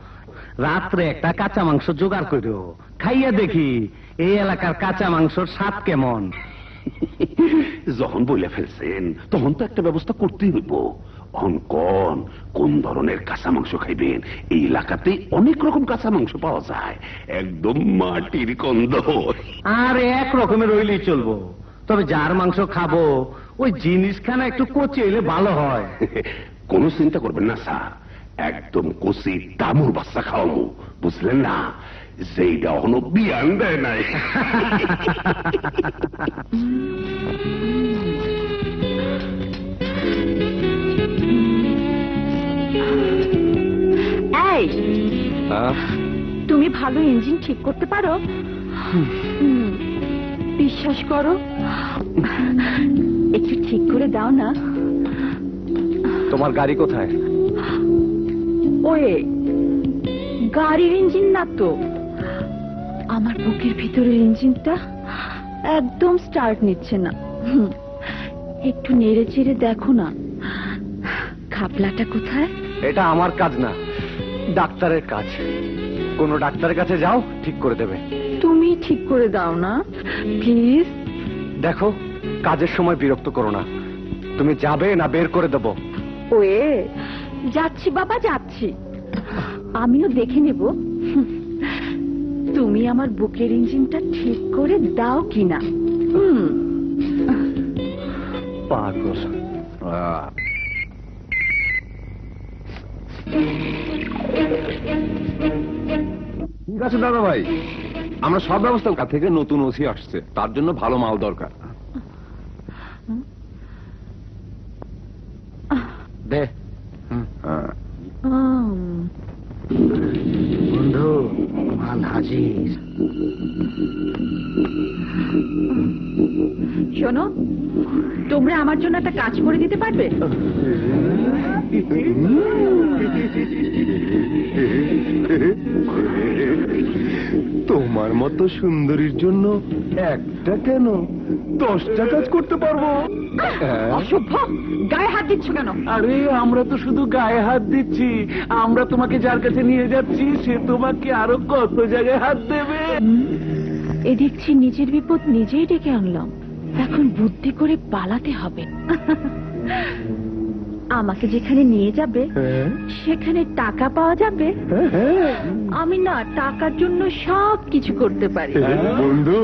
রাত্রে একটা কাঁচা মাংস জোগাড় করো খাইয়া দেখি, এই এলাকার কাঁচা মাংসর স্বাদ কেমন? (laughs) যখন বলে ফেলছেন তখন তো একটা ব্যবস্থা করতেই হইব। অঙ্কন কোন ধরনের কাঁচা মাংস খাইবেন? এই এলাকাতে অনেক রকম কাঁচা মাংস পাওয়া যায়। একদম মাটির কন্দ আর এক রকমের রইলেই চলবো। তবে যার মাংস খাব ওই জিনিসখানা একটু কচি হইলে ভালো হয়। (laughs) কোনো চিন্তা করবেন না স্যার। একদম কষি দামুর বাচ্চা খাওয়াবো। বুঝলেন না? যেইটা এখনও বিয়ান দেয় নাই এই তুমি ভালো ইঞ্জিন ঠিক করতে পারো? হুম, বিশ্বাস করো। একটু ঠিক করে দাও না। তোমার গাড়ি কোথায়? ওয়ে গাড়ির ইঞ্জিন না তো। আমার বুকের ভিতরের ইঞ্জিনটা একদম স্টার্ট নিচ্ছে না। একটু নেড়ে চেড়ে দেখো না। খাপলাটা কোথায়? এটা আমার কাজ না ডাক্তারের কাজ। কোনো ডাক্তারের কাছে যাও ঠিক করে দেবে। তুমি ঠিক করে দাও না প্লিজ। দেখো কাজের সময় বিরক্ত করো না। তুমি যাবে না বের করে দেবো। ওয়ে যাচ্ছি বাবা যাচ্ছি। আমিও দেখে নেব। তুমি আমার বুকের ইঞ্জিনটা ঠিক করে দাও কিনা? হুম। পাগল। ঠিক আছে দাদা ভাই আমরা সব ব্যবস্থা কার থেকে নতুন ওসি আসছে তার জন্য ভালো মাল দরকার। দে। হ্যাঁ মাল শোনো তোমরা আমার জন্য একটা কাজ করে দিতে পারবে? (laughs) তোমার মতো সুন্দরীর জন্য একটা কেন? দশটা কাজ করতে পারব। অসভ্য গায়ে হাত দিচ্ছ কেন? আরে আমরা তো শুধু গায়ে হাত দিচ্ছি। আমরা তোমাকে যার কাছে নিয়ে যাচ্ছি সে তোমাকে আরও কত জায়গায় হাত দেবে? এ দেখছি নিজের বিপদ নিজেই ডেকে আনলাম। এখন বুদ্ধি করে পালাতে হবে। আমাকে যেখানে নিয়ে যাবে সেখানে টাকা পাওয়া যাবে আমি না টাকার জন্য সব কিছু করতে পারি বন্ধু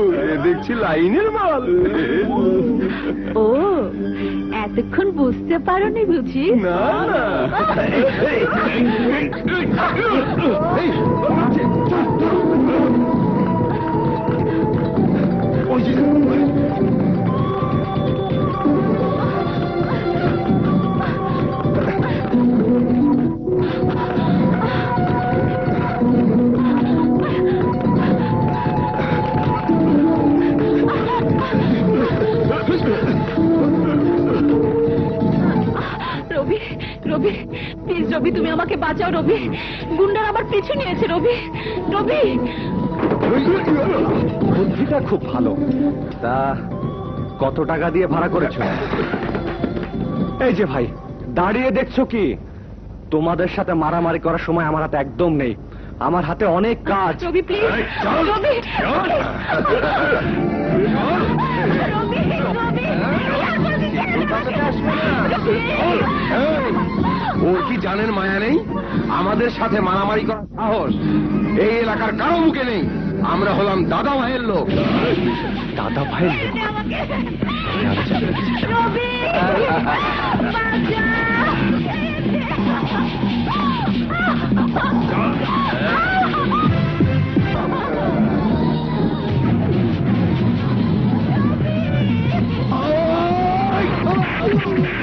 দেখছি লাইনের মাল ও এতক্ষণ বুঝতে পারোনি বুঝি না না রবি রবি প্লিজ রবি তুমি আমাকে বাঁচাও রবি। গুন্ডার আমার পিছু নিয়েছে রবি রবি। বুদ্ধিটা খুব ভালো। তা কত টাকা দিয়ে ভাড়া করেছ? এই যে ভাই দাঁড়িয়ে দেখছ কি? তোমাদের সাথে মারামারি করার সময় আমার হাতে একদম নেই। আমার হাতে অনেক কাজ। রবি প্লিজ রবি। ওর কি জানেন মায়া নেই? আমাদের সাথে মারামারি করার সাহস। এই এলাকার কারও মুখে নেই। আমরা হলাম দাদা ভাইয়ের লোক। দাদা ভাইয়ের লোক? বাঁচা Thank you.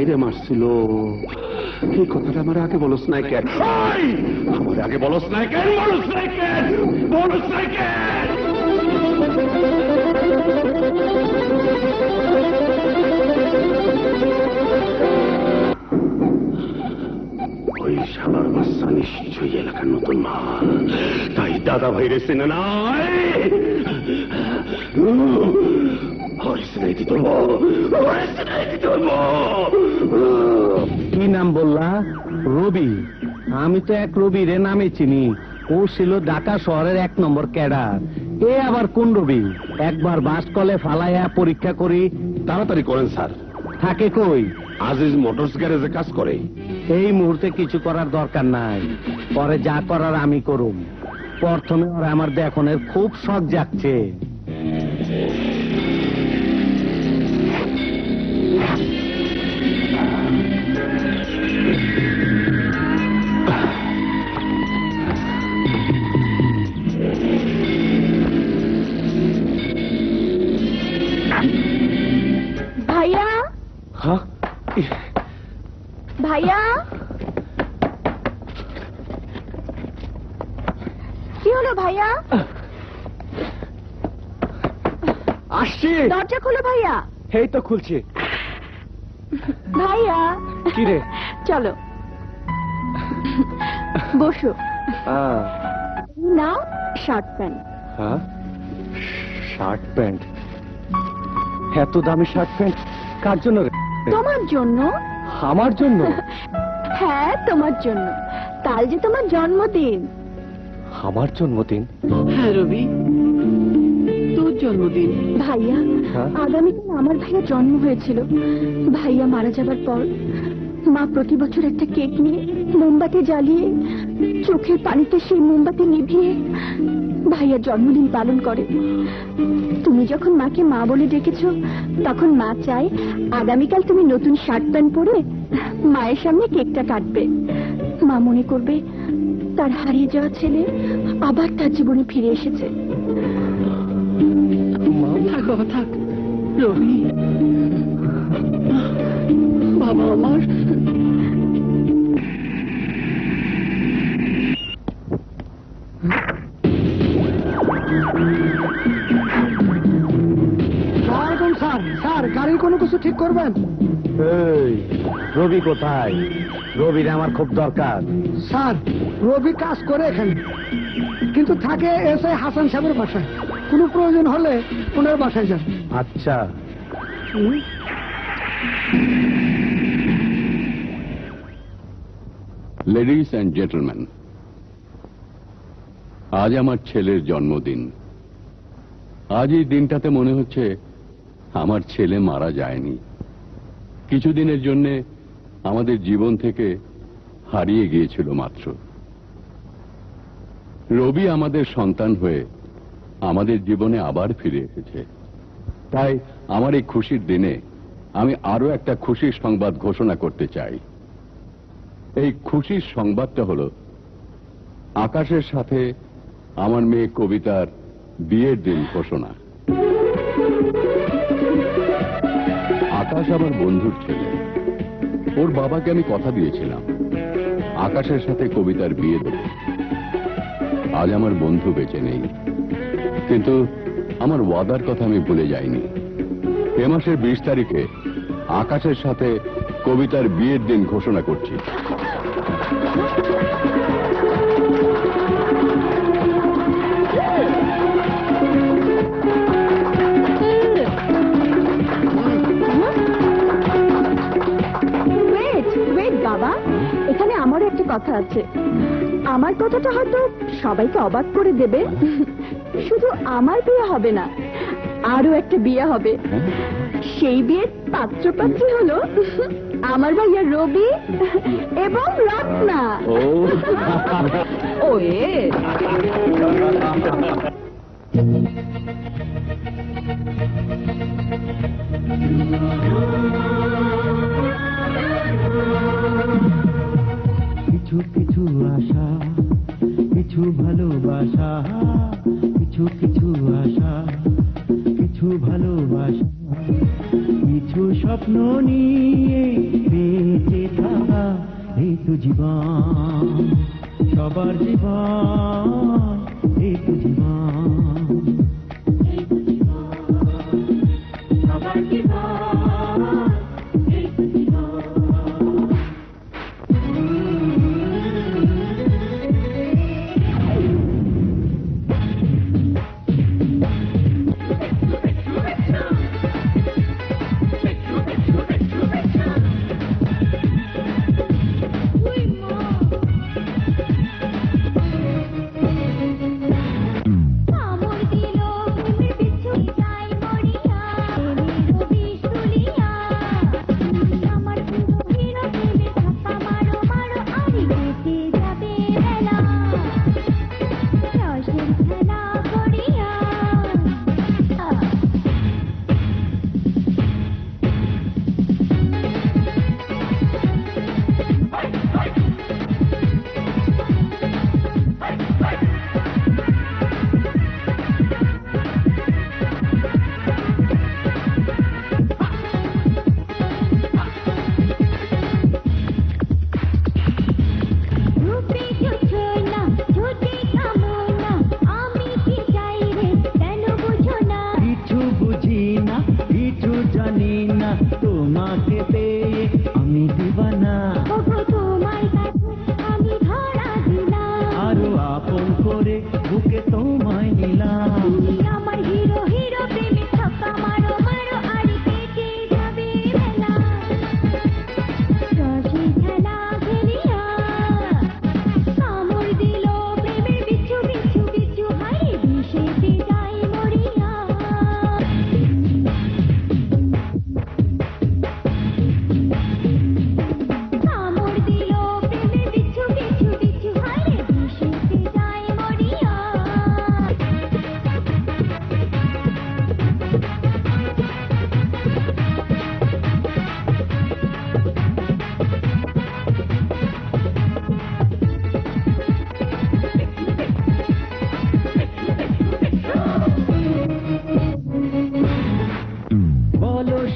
বাইরে মারছিল। এই কথাটা আমার আগে বলো নাই আমার আগে বলো নাই কেন? বলস সাবার বাচ্চা নিশ্চয়ই এলাকার নতুন মাল। তাই দাদা ভাইরে চেনে নাই। কি নাম বললা? রবি। আমি তো এক রবি রে নামে চিনি। ও ছিল ঢাকা শহরের এক নম্বর ক্যাডার। এ আবার কোন রবি? একবার বাস কলে ফালাইয়া পরীক্ষা করি। তাড়াতাড়ি করেন স্যার। থাকে কই? আজিজ মোটরস গ্যারেজে কাজ করে। এই মুহূর্তে কিছু করার দরকার নাই। পরে যা করার আমি করুম। প্রথমে আমার দেখনের খুব শখ যাচ্ছে এই তো খুলছি। ভাইয়া। কি রে? চলো। বসো। হ্যাঁ নাও শার্ট প্যান্ট। হ্যাঁ? Shirt pant? এত দামি শার্ট প্যান্ট কার জন্য রে? তোমার জন্য? আমার জন্য? হ্যাঁ তোমার জন্য। কাল যে তোমার জন্মদিন। আমার জন্মদিন? হ্যাঁ রবি। জন্মদিন। ভাইয়া হ্যাঁ? আগামীকাল আমার ভাইয়া জন্ম হয়েছিল। ভাইয়া মারা যাবার পর মা প্রতি বছর একটা কেক নিয়ে মোমবাতি জ্বালিয়ে চোখের পানিতে সেই মোমবাতি নিভিয়ে ভাইয়া জন্মদিন পালন করে। তুমি যখন মাকে মা বলে ডেকেছ তখন মা চায় আগামীকাল তুমি নতুন শার্ট প্যান্ট পরে মায়ের সামনে কেকটা কাটবে। মা মনে করবে তার হারিয়ে যাওয়া ছেলে আবার তার জীবনে ফিরে এসেছে। থাক বাবা থাক। রবি বাবা আমার। স্যার স্যার গাড়ির কোনো কিছু ঠিক করবেন? এই রবি কোথায়? রবির আমার খুব দরকার। স্যার রবি কাজ করে এখানে। কিন্তু থাকে এস আই হাসান সাহেবের বাসায়। কোনো প্রয়োজন হলে ওনার বাসায় যান আচ্ছা। লেডিস অ্যান্ড জেন্টলম্যান আজ আমার ছেলের জন্মদিন। আজ এই দিনটাতে মনে হচ্ছে আমার ছেলে মারা যায়নি। কিছুদিনের জন্য আমাদের জীবন থেকে হারিয়ে গিয়েছিল মাত্র। রবি আমাদের সন্তান হয়ে আমাদের জীবনে আবার ফিরে এসেছে। তাই আমার এই খুশির দিনে আমি আরও একটা খুশির সংবাদ ঘোষণা করতে চাই। এই খুশির সংবাদটা হলো, আকাশের সাথে আমার মেয়ে কবিতার বিয়ের দিন ঘোষণা। আকাশ আমার বন্ধুর ছেলে। ওর বাবাকে আমি কথা দিয়েছিলাম, আকাশের সাথে কবিতার বিয়ে দেব। আজ আমার বন্ধু বেঁচে নেই। কিন্তু আমার ওয়াদার কথা আমি ভুলে যাইনি। এ মাসের বিশ তারিখে আকাশের সাথে কবিতার বিয়ের দিন ঘোষণা করছি। এখানে আমারও একটা কথা আছে। আমার কথাটা হয়তো সবাইকে অবাক করে দেবে। শুধু আমার বিয়ে হবে না আরও একটা বিয়ে হবে। সেই বিয়ের পাত্র পাত্রী হলো আমার ভাইয়া রবি এবং রত্না। ও। ও এ। কিছু কিছু আশা কিছু ভালোবাসা। কিছু কিছু আশা, কিছু ভালোবাসা, কিছু স্বপ্ন নিয়ে বেঁচে থাকা এই তো জীবন, সবার জীবন।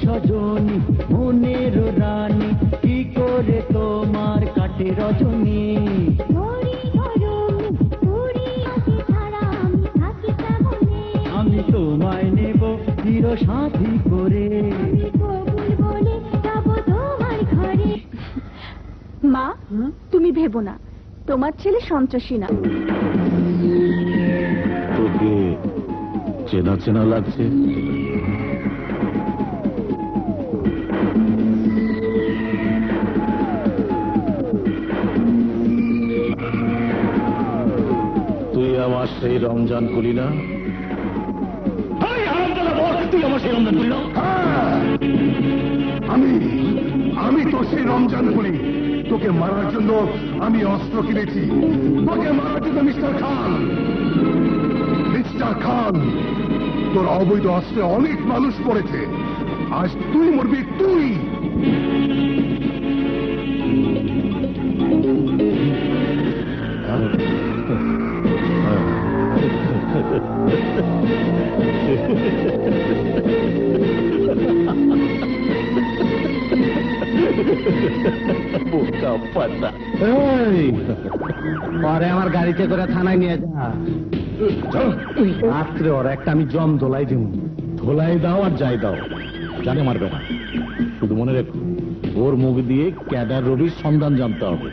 সজনী মনের রানী কি করে তোমার কাটে রজনী? আমি তোমায় নেব চির সাথী করে মা তুমি ভেবো না তোমার ছেলে সন্ত্রাসী না। তোকে চেনা চেনা লাগছে। আমার সেই রমজান করি না। তুই আমার সেই রমজান করি না। হ্যাঁ, আমি আমি তো সেই রমজান বলি তোকে মারার জন্য আমি অস্ত্র কিনেছি। তোকে মারার জন্য মিস্টার খান। মিস্টার খান তোর অবৈধ অস্ত্রে অনেক মানুষ পড়েছে। আজ তুই মরবি গাড়িতে করে থানায় নিয়ে যা। রাত্রে ওর একটা আমি জম দোলাই দিব ধোলাই দাও আর যাই দাও। জানে মারবে না। শুধু মনে রেখো ওর মুখ দিয়ে ক্যাডার রবির সন্ধান জানতে হবে।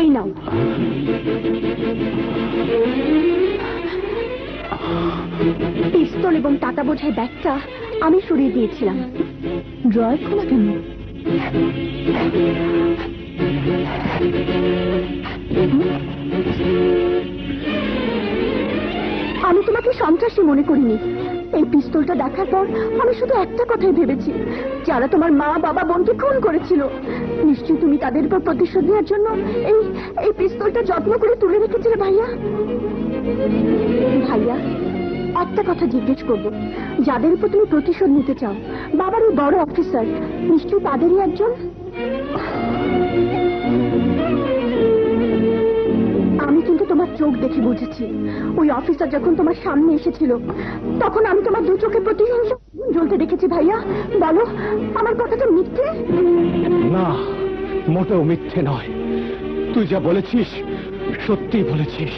এই নাও। পিস্তল এবং টাকা বোঝাই ব্যাগটা আমি সরিয়ে দিয়েছিলাম। ড্রয়ার খোলা কেন? আমি তোমাকে সন্ত্রাসী মনে করিনি। এই পিস্তলটা দেখার পর আমি শুধু একটা কথাই ভেবেছি। যারা তোমার মা, বাবা, বোনকে খুন করেছিল, নিশ্চয়ই তুমি তাদের উপর প্রতিশোধ নেওয়ার জন্য এই এই পিস্তলটা যত্ন করে তুলে রেখেছিলে, ভাইয়া। ভাইয়া, একটা কথা জিজ্ঞেস করব। যাদের উপর তুমি প্রতিশোধ নিতে চাও, বাবার ওই বড় অফিসার, নিশ্চয়ই তাদেরই একজন? চোখ দেখে বুঝেছি। ওই অফিসার যখন তোমার সামনে এসেছিল তখন আমি তোমার দু চোখে প্রতিহিংসা জ্বলতে দেখেছি ভাইয়া। বলো আমার কথা তো মিথ্যে? না মোটেও মিথ্যে নয়। তুই যা বলেছিস সত্যি বলেছিস।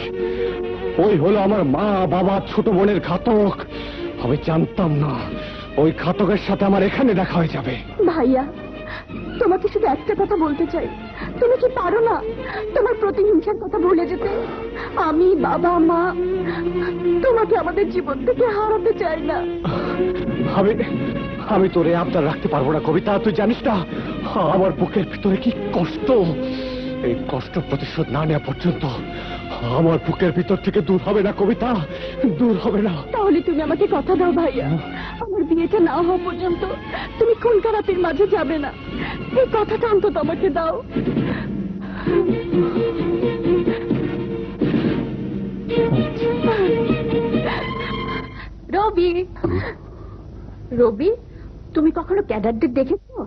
ওই হলো আমার মা বাবা ছোট বোনের ঘাতক। আমি জানতাম না ওই ঘাতকের সাথে আমার এখানে দেখা হয়ে যাবে। ভাইয়া তোমাকে শুধু একটা কথা বলতে চাই। তুমি কি পারো না তোমার প্রতিহিংসার কথা ভুলে যেতে? আমি বাবা মা তোমাকে আমাদের জীবন থেকে হারাতে চাই না। আমি আমি তোরে আবদার রাখতে পারব না কবিতা তুই জানিস না? আমার বুকের ভিতরে কি কষ্ট? এই কষ্ট প্রতিশোধ না নেওয়া পর্যন্ত আমার বুকের ভিতর থেকে দূর হবে না কবিতা দূর হবে না। তাহলে তুমি আমাকে কথা দাও ভাইয়া। বিয়েটা না হওয়া পর্যন্ত তুমি খুন মাঝে যাবে না? এই কথাটা অন্তত আমাকে দাও। রবি। রবি, তুমি কখনো ক্যাডারদের দেখেছ?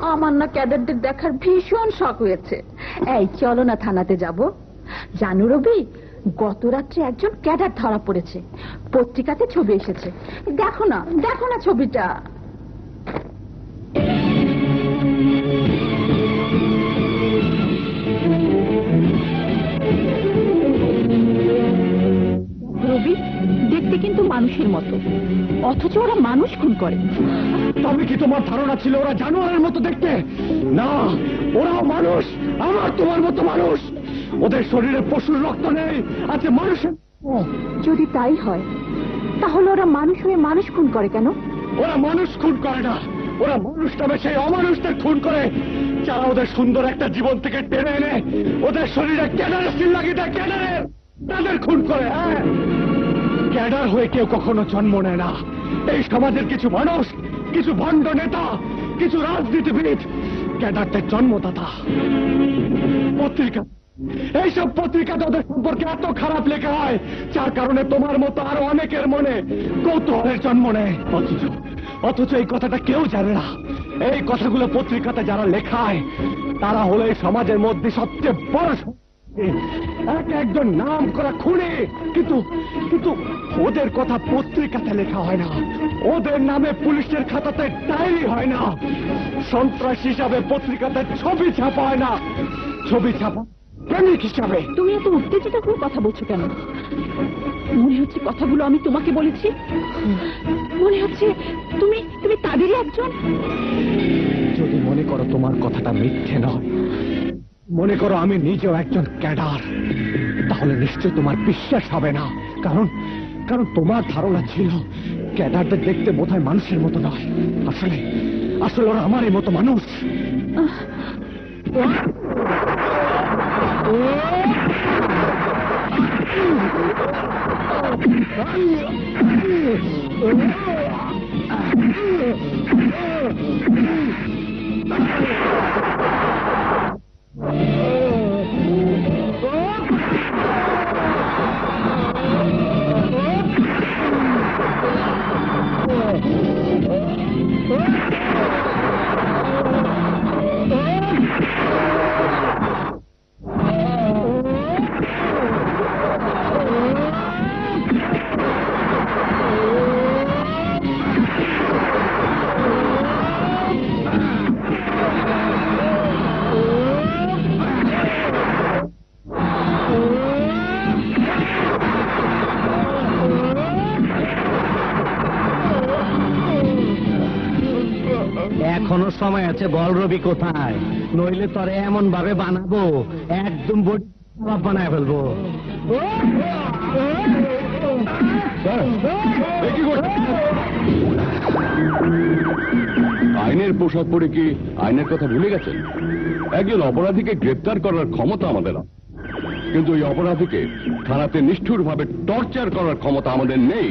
আমার না ক্যাডারদের দেখার ভীষণ শখ হয়েছে। এই, চলো না থানাতে যাব। জানো রবি গত রাত্রে একজন ক্যাডার ধরা পড়েছে। পত্রিকাতে ছবি এসেছে। দেখো না দেখো না ছবিটা। দেখতে কিন্তু মানুষের মতো। অথচ ওরা মানুষ খুন করে। তবে কি তোমার ধারণা ছিল ওরা জানোয়ারের মতো দেখতে? না, ওরাও মানুষ, আমার তোমার মতো মানুষ। ওদের শরীরে পশুর রক্ত নেই আছে মানুষের যদি তাই হয় তাহলে ওরা মানুষ হয়ে মানুষ খুন করে কেন? ওরা মানুষ খুন করে না। ওরা মানুষ নামে সেই অমানুষদের খুন করে। যারা ওদের সুন্দর একটা জীবন থেকে টেনে এনে ওদের শরীরে ক্যাডারের সিল লাগিয়ে দেয় ক্যাডারের তাদের খুন করে হ্যাঁ? ক্যাডার হয়ে কেউ কখনো জন্ম নেয় না। এই সমাজের কিছু মানুষ কিছু ভণ্ড নেতা কিছু রাজনীতিবিদ ক্যাডারদের জন্মদাতা। পত্রিকা এইসব পত্রিকাতে ওদের সম্পর্কে এত খারাপ লেখা হয়, যার কারণে তোমার মতো আরও অনেকের মনে কৌতূহলের জন্ম নেয়। অথচ অথচ এই কথাটা কেউ জানে না। এই কথাগুলো পত্রিকাতে যারা লেখায়, তারা হলো এই সমাজের মধ্যে সবচেয়ে বড় এক একজন নাম করা খুনে। কিন্তু কিন্তু ওদের কথা পত্রিকাতে লেখা হয় না। ওদের নামে পুলিশের খাতাতে ডায়েরি হয় না। সন্ত্রাস হিসাবে পত্রিকাতে ছবি ছাপা হয় না। ছবি ছাপা প্রেমিক হিসাবে। তুমি এত উত্তেজিত করে কথা বলছো কেন? মনে হচ্ছে কথাগুলো আমি তোমাকে বলেছি। মনে হচ্ছে তুমি তুমি তাদেরই একজন। যদি মনে করো তোমার কথাটা মিথ্যে নয় মনে করো আমি নিজেও একজন ক্যাডার তাহলে নিশ্চয় তোমার বিশ্বাস হবে না। কারণ কারণ তোমার ধারণা ছিল ক্যাডারদের দেখতে বোধহয় মানুষের মতো নয়। আসলে আসলে ওরা আমারই মতো মানুষ। এখনও আছে বল রবি, কোথায়? নইলে তোরে এমন ভাবে বানাবো, একদম বানায় ফেলব। আইনের পোশাক পরে কি আইনের কথা ভুলে গেছেন? একজন অপরাধীকে গ্রেপ্তার করার ক্ষমতা আমাদের কিন্তু ওই অপরাধীকে থানাতে নিষ্ঠুরভাবে টর্চার করার ক্ষমতা আমাদের নেই।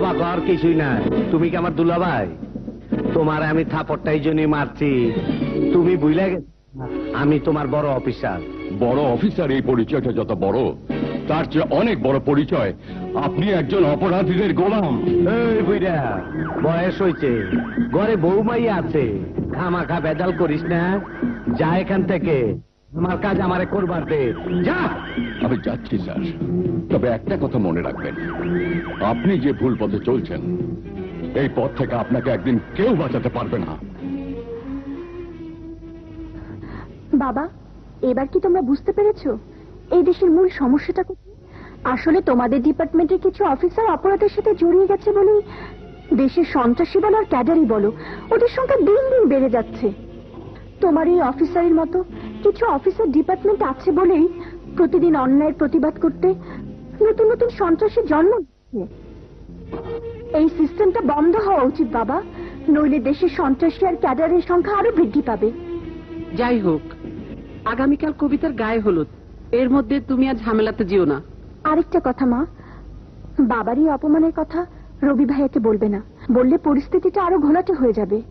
বাবা ঘর কিছুই নাই তুমি কি আমার দুলাভাই? তোমার আমি থাপড়টাই জন্যই মারছি। তুমি বুঝলে আমি তোমার বড় অফিসার। বড় অফিসার এই পরিচয়টা যত বড় তার চেয়ে অনেক বড় পরিচয়। আপনি একজন অপরাধীদের গোলাম। এই বুইরা বয়স হয়েছে ঘরে বৌমাই আছে। খামাখা বেদাল করিস না। যা এখান থেকে। আমার কাজ আমারে করবার দে। যা! আমি যাচ্ছি স্যার। তবে একটা কথা মনে রাখবেন। আপনি যে ভুল পথে চলছেন এই পথ থেকে আপনাকে একদিন কেউ বাঁচাতে পারবে না। বাবা এবার কি তোমরা বুঝতে পেরেছ? এই দেশের মূল সমস্যাটা আসলে তোমাদের ডিপার্টমেন্টের কিছু অফিসার অপরাধের সাথে জড়িয়ে গেছে বলেই দেশের সন্ত্রাসী বলো আর ক্যাডারই বলো ওদের সংখ্যা দিন দিন বেড়ে যাচ্ছে। তোমার এই অফিসারের মতো কিছু অফিসার ডিপার্টমেন্ট আছে বলেই প্রতিদিন অন্যায়ের প্রতিবাদ করতে নতুন নতুন সন্ত্রাসী জন্ম এই সিস্টেমটা বন্ধ হওয়া উচিত বাবা। নইলে দেশের সন্ত্রাসী আর ক্যাডারের সংখ্যা আরও বৃদ্ধি পাবে। যাই হোক আগামীকাল কবিতার গায়ে হলুদ। এর মধ্যে তুমি আর ঝামেলাতে যেও না। আরেকটা কথা মা। বাবারই অপমানের কথা রবি ভাইয়াকে বলবে না। বললে পরিস্থিতিটা আরও ঘোলাটে হয়ে যাবে।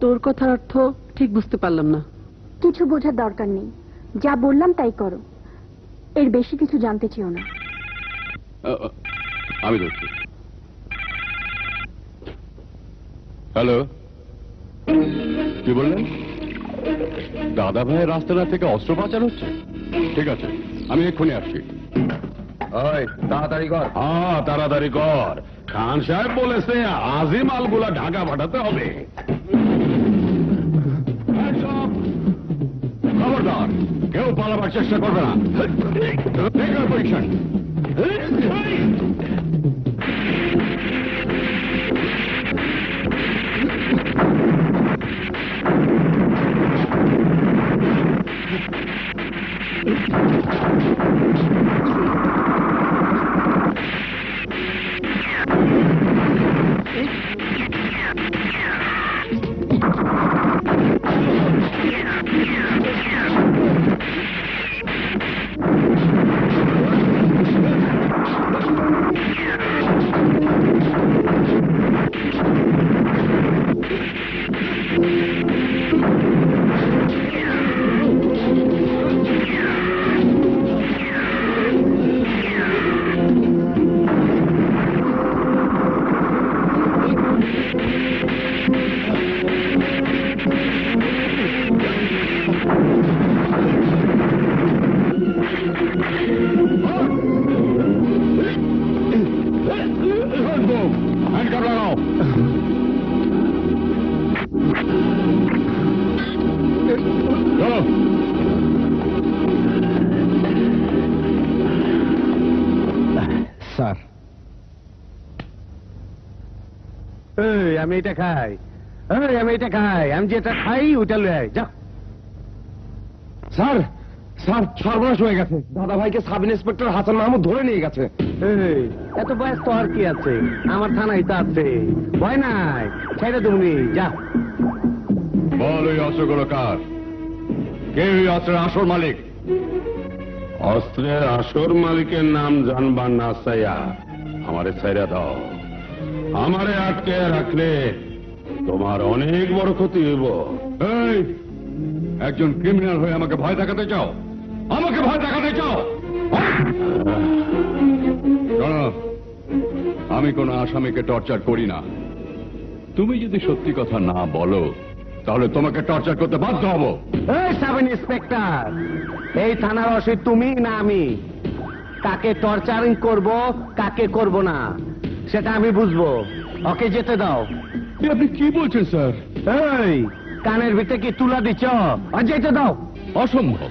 তোর কথার অর্থ ঠিক বুঝতে পারলাম না। কিছু বোঝার দরকার নেই। যা বললাম তাই করো। এর বেশি কিছু জানতে চেও না। আমি ধরছি। হ্যালো? কি বললেন? দাদা ভাইয়ের রাস্তাটা থেকে অস্ত্র পাচার হচ্ছে? ঠিক আছে আমি এক্ষুনি আসছি। ওই তাড়াতাড়ি কর। হ্যাঁ তাড়াতাড়ি কর। খান সাহেব বলেছে আজই মালগুলা ঢাকা পাঠাতে হবে। খবরদার কেউ পালাবার চেষ্টা করবে না Take your position. আমি এটা খাই। আমি এটা খাই। আমি যেটা খাই ওটা লয়ে যা। স্যার স্যার সর্বনাশ হয়ে গেছে। দাদা ভাইকে সাব ইন্সপেক্টর হাসান মাহমুদ ধরে নিয়ে গেছে। এত বয়স তো আর কি আছে? আমার থানায় তো আছে। ভয় নাই। ছেড়ে তুমি যা। বল ওই অস্ত্রগুলো কার? কে ওই অস্ত্রের আসল মালিক? অস্ত্রের আসল মালিকের নাম জানবার না চাইয়া আমারে ছেড়ে দাও। আমারে আটকে রাখলে তোমার অনেক বড় ক্ষতি হইব। এই একজন ক্রিমিনাল হয়ে আমাকে ভয় দেখাতে চাও? আমাকে ভয় দেখাতে চাও? আমি কোনো আসামিকে টর্চার করি না। তুমি যদি সত্যি কথা না বলো তাহলে তোমাকে টর্চার করতে বাধ্য হব। এই সাব ইন্সপেক্টর এই থানার অসিত তুমি না আমি। কাকে টর্চারিং করব কাকে করব না? সেটা আমি বুঝব। ওকে যেতে দাও। আপনি কি বলছেন স্যার? এই কানের ভিতরে কি তুলা দিচ্ছ? আর যেতে দাও। অসম্ভব।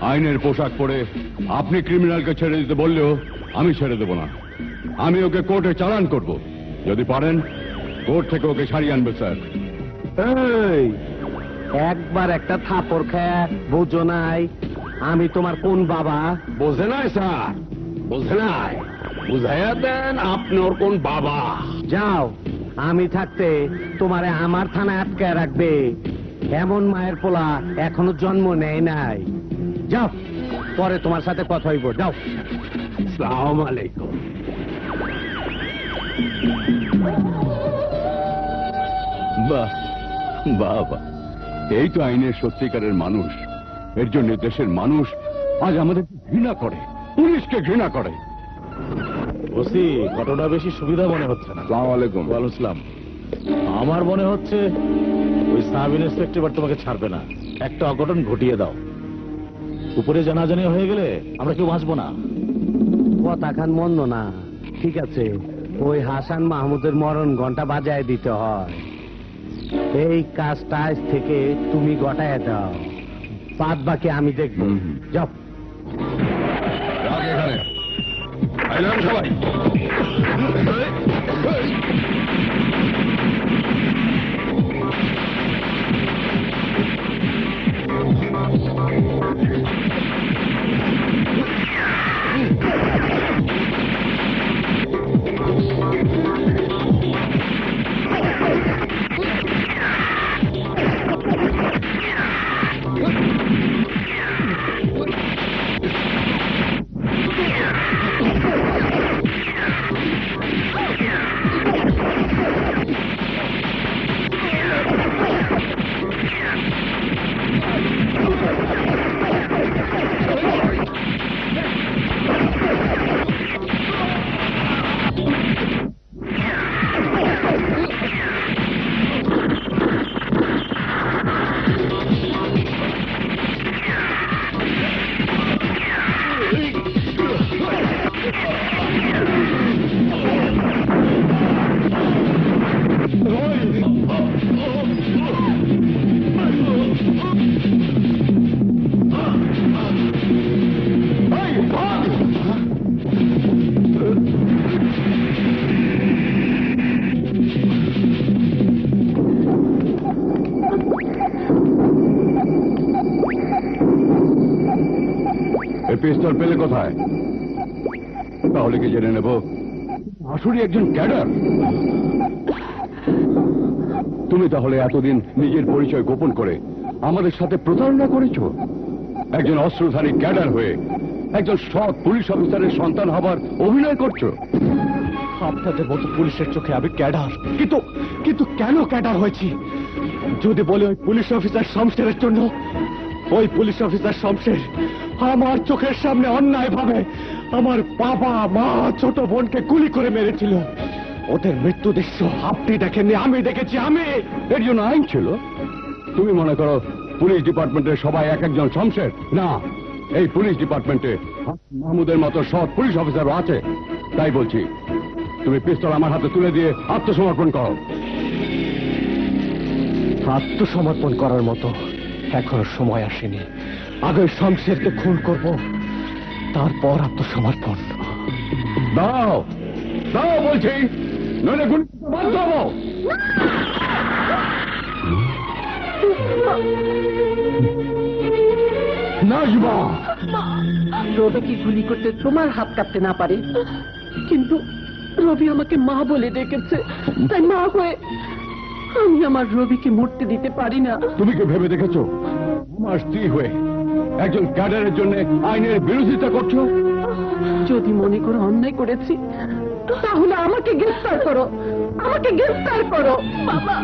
আইনের পোশাক পরে আপনি ক্রিমিনালকে ছেড়ে দিতে বললেও আমি ছেড়ে দেব না। আমি ওকে কোর্টে চালান করব। যদি পারেন কোর্ট থেকে ওকে ছাড়িয়ে আনবে স্যার। এই একবার একটা থাপড় খায় বুঝো নাই। আমি তোমার কোন বাবা? বোঝে নাই স্যার। বোঝে নাই। বুঝাইয়া দেন আপনি ওর কোন বাবা। যাও আমি থাকতে তোমারে আমার থানায় আটকায় রাখবে। এমন মায়ের পোলা এখনও জন্ম নেয় নাই। যাও পরে তোমার সাথে কথা হইব যাও। সালাম আলাইকুম। বাহ বাবা এই তো আইনের সত্যিকারের মানুষ। এর জন্য দেশের মানুষ আজ আমাদের ঘৃণা করে পুলিশকে ঘৃণা করে। ওসি ঘটনা বেশি সুবিধা মনে হচ্ছে না। সালাম আলাইকুম। ওয়ালাইকুম আসসালাম আমার মনে হচ্ছে ওই সাব ইন্সপেক্টর এবার তোমাকে ছাড়বে না। একটা অঘটন ঘটিয়ে দাও। উপরে জানাজানি হয়ে গেলে আমরা কেউ বাঁচবো না। কথা খান মন্দ না। ঠিক আছে ওই হাসান মাহমুদের মরণ ঘণ্টা বাজায় দিতে হয়। এই কাজটা আজ থেকে তুমি গটায় দাও। বাদ বাকি আমি দেখব। যাও। I don't know why. পিস্তল পেলে কোথায়? তাহলে কি জেনে নেব? আসলে একজন ক্যাডার। তুমি তাহলে এতদিন নিজের পরিচয় গোপন করে আমাদের সাথে প্রতারণা করেছ? একজন অস্ত্রধারী ক্যাডার হয়ে একজন সৎ পুলিশ অফিসারের সন্তান হবার অভিনয় করছ? আপনাদের মতো পুলিশের চোখে আমি ক্যাডার, কিন্তু কিন্তু কেন ক্যাডার হয়েছি? যদি বলে ওই পুলিশ অফিসার শমশেরের জন্য, ওই পুলিশ অফিসার শমশের আমার চোখের সামনে অন্যায় ভাবে আমার বাবা মা ছোট বোনকে গুলি করে মেরেছিল। ওদের মৃত্যু দৃশ্য আপনি দেখেননি আমি দেখেছি আমি! এর জন্য আইন ছিল। তুমি মনে করো পুলিশ ডিপার্টমেন্টের সবাই এক একজন শমশের? না এই পুলিশ ডিপার্টমেন্টে মাহমুদের মতো সৎ পুলিশ অফিসারও আছে। তাই বলছি তুমি পিস্তল আমার হাতে তুলে দিয়ে আত্মসমর্পণ করো। আত্মসমর্পণ করার মতো এখনও সময় আসেনি। আগে শমশেরকে খুন করব তারপর আত্মসমর্পণ। দাও দাও বলছি নইলে গুলি করতে বাধ্য হব। নাজমা রবি কি গুলি করতে তোমার হাত কাটতে না পারে? কিন্তু রবি আমাকে মা বলে ডেকেছে তাই মা হয়ে আমি আমার রবিকে মরতে দিতে পারি না। তুমি কি ভেবে দেখেছ? আমার স্ত্রী হয়ে একজন ক্যাডারের জন্য আইনের বিরোধিতা করছ? যদি মনে করো অন্যায় করেছি তাহলে আমাকে গ্রেফতার করো। আমাকে গ্রেফতার করো। বাবা!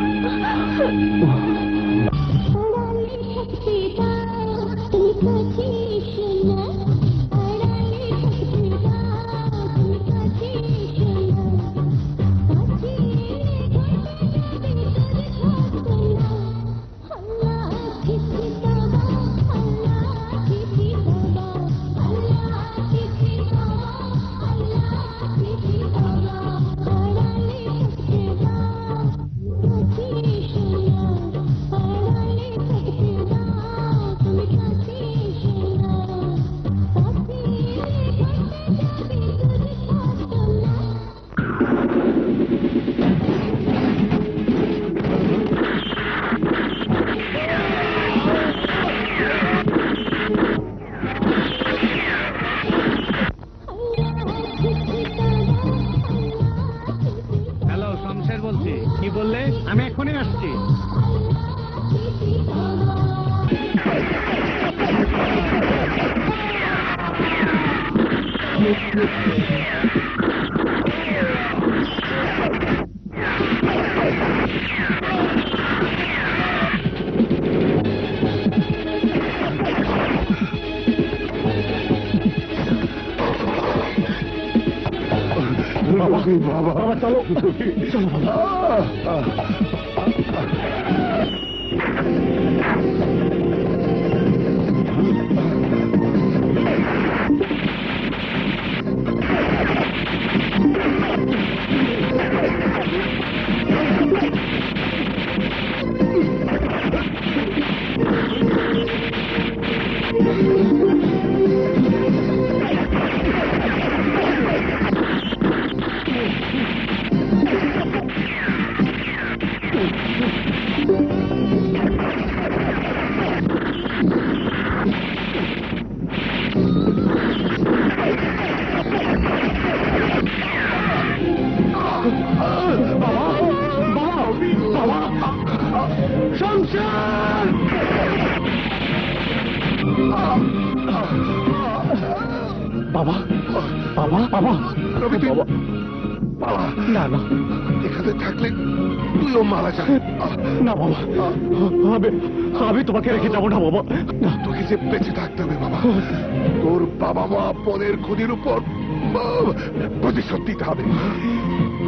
প্রতিশোধ দিতে হবে।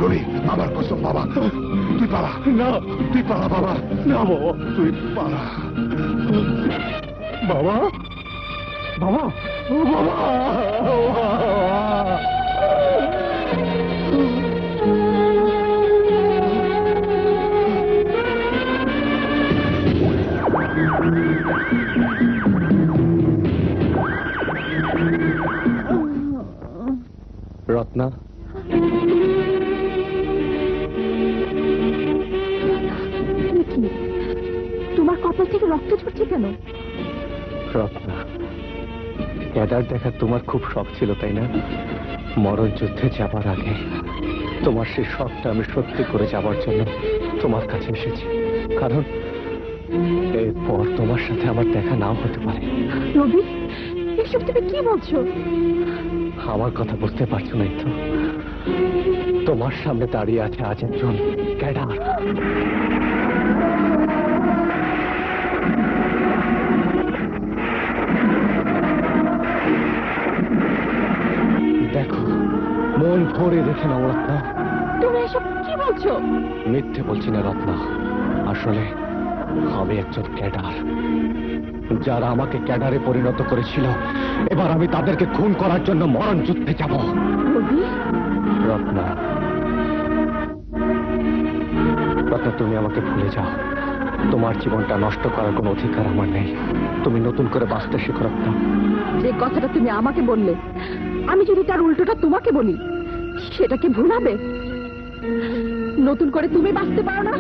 রবি আমার কসম বাবা তুই পালা। না। তুই পালা বাবা। না বাবা। তুই পালা। বাবা বাবা? বাবা? ও বাবা। রত্না তোমার কপাল থেকে রক্ত ঝরছে কেন? রত্না ক্যাডার দেখার তোমার খুব শখ ছিল তাই না? মরণ যুদ্ধে যাবার আগে তোমার সেই শখটা আমি সত্যি করে যাবার জন্য তোমার কাছে এসেছি। কারণ এরপর তোমার সাথে আমার দেখা নাও হতে পারে। রবি এসব তুমি কি বলছো? আমার কথা বুঝতে পারছ না তো? তোমার সামনে দাঁড়িয়ে আছে আজ একজন ক্যাডার। দেখো মন ভরে দেখে নাও রত্না। তুমি এসব কি বলছো? মিথ্যে বলছি না রত্না। আসলে আমি একজন ক্যাডার। যারা আমাকে ক্যাডারে পরিণত করেছিল এবার আমি তাদেরকে খুন করার জন্য মরণ যুদ্ধে যাব। রত্না রত্না তুমি আমাকে ভুলে যাও। তোমার জীবনটা নষ্ট করার কোনো অধিকার আমার নেই। তুমি নতুন করে বাঁচতে শেখো রত্না। যে কথাটা তুমি আমাকে বললে আমি যদি তার উল্টোটা তোমাকে বলি সেটা কি ভুলাবে নতুন করে তুমি বাঁচতে পারো না?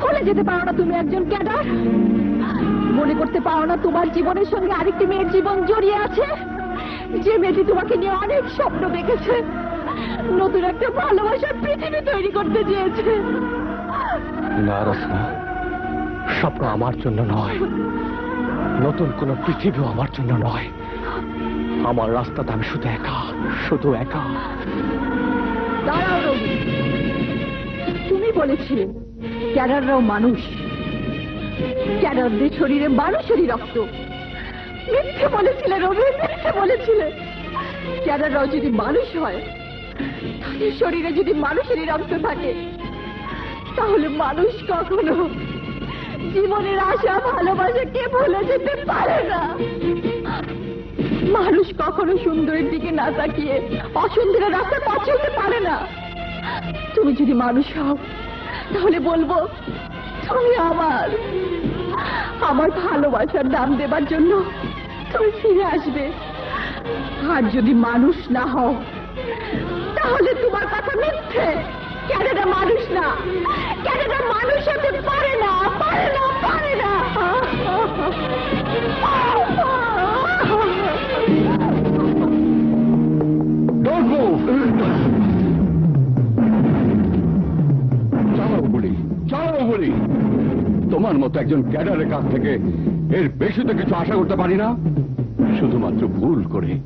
ভুলে যেতে পারো না তুমি একজন ক্যাডার। মনে করতে পারো না তোমার জীবনের সঙ্গে আরেকটি মেয়ের জীবন জড়িয়ে আছে। যে মেয়েটি তোমাকে নিয়ে অনেক স্বপ্ন দেখেছে। নতুন একটা ভালোবাসার পৃথিবী তৈরি করতে চেয়েছে। না স্বপ্ন আমার জন্য নয়। নতুন কোন পৃথিবীও আমার জন্য নয়। আমার রাস্তাতে আমি শুধু একা শুধু একা। দাঁড়াও তুমি বলেছিলে ক্যাডাররাও মানুষ। ক্যাডারদের শরীরে মানুষেরই রক্ত। মিথ্যে বলেছিলে, রবি, মিথ্যে বলেছিলে। ক্যাডাররাও যদি মানুষ হয়, তাদের শরীরে যদি মানুষেরই রক্ত থাকে, তাহলে মানুষ কখনো জীবনের আশা ভালোবাসাকে ভুলে যেতে পারে না। মানুষ কখনো সুন্দরের দিকে না তাকিয়ে অসুন্দরের রাস্তা পা চলতে পারে না। তুমি যদি মানুষ হও তাহলে বলব, তুমি আমার আমার ভালোবাসার দাম দেবার জন্য তুমি ফিরে আসবে। আর যদি মানুষ না হও, তাহলে তোমার কথা মিথ্যে। ক্যানাডা মানুষ না ক্যানাডা মানুষ হতে পারে না পারে না পারে না। Don't move! বলি বলি। তোমার মতো একজন ক্যাডারের কাছ থেকে এর বেশি তো কিছু আশা করতে পারি না। শুধুমাত্র ভুল করে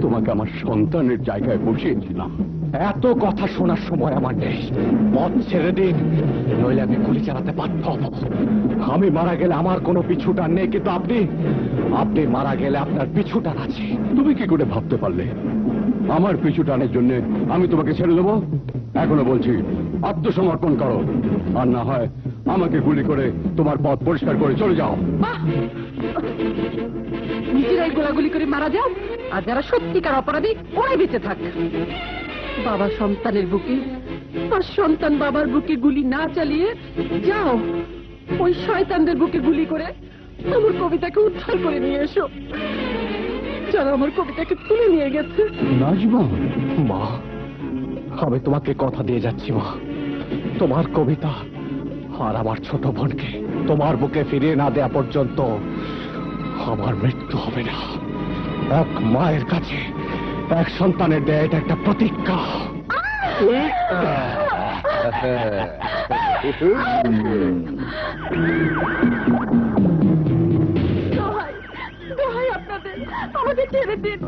তোমাকে আমার সন্তানের জায়গায় বসিয়েছিলাম। এত কথা শোনার সময় আমার নেই। পথ ছেড়ে দিন নইলে আমি গুলি চালাতে বাধ্য হব। আমি মারা গেলে আমার কোনো পিছুটান নেই কিন্তু আপনি আপনি মারা গেলে আপনার পিছুটান আছে। তুমি কি করে ভাবতে পারলে? আমার পিছু টানের জন্য আমি তোমাকে ছেড়ে দেবো? এখনও বলছি আত্মসমর্পণ করো। আর না হয় আমাকে গুলি করে তোমার পথ পরিষ্কার করে চলে যাও। নিজেরাই গোলাগুলি করে মারা যাও আর যারা সত্যিকার অপরাধী ওরাই বেঁচে থাক। বাবা সন্তানের বুকে আর সন্তান বাবার বুকে গুলি না চালিয়ে যাও। ওই শয়তানদের বুকে গুলি করে আমার কবিতাকে উদ্ধার করে নিয়ে এসো। যারা আমার কবিতাকে তুলে নিয়ে গেছে। নাজমা মা আমি তোমাকে কথা দিয়ে যাচ্ছি মা। তোমার কবিতা আর আমার ছোট বোনকে তোমার বুকে ফিরিয়ে না দেয়া পর্যন্ত আমার মৃত্যু হবে না। এক মায়ের কাছে এক সন্তানের দেয় এটা একটা প্রতিজ্ঞা। দোহাই (laughs) দোহাই আপনাদের ছেড়ে দিন।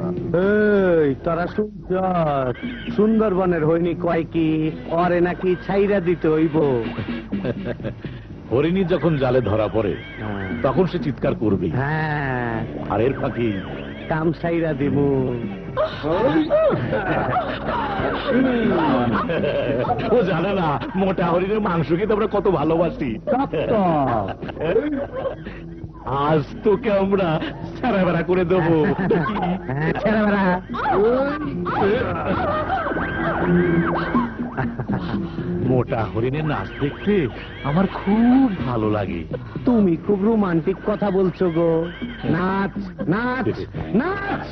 এই তারা সুন্দর। সুন্দরবনের হইনি কয় কি? অরে নাকি ছাইরা দিতে হইব। হরিণী যখন জালে ধরা পড়ে তখন সে চিৎকার করবে। হ্যাঁ। আর এর ফাঁকি? কাম ছাইরা দিব। ও জানে না মোটা হরিণের মাংস খেতে আমরা কত ভালোবাসি। আজ তোকে আমরা সারা বেড়া করে দেবো। মোটা হরিণের নাচ দেখতে আমার খুব ভালো লাগে। তুমি খুব রোমান্টিক কথা বলছো গো। নাচ নাচ নাচ!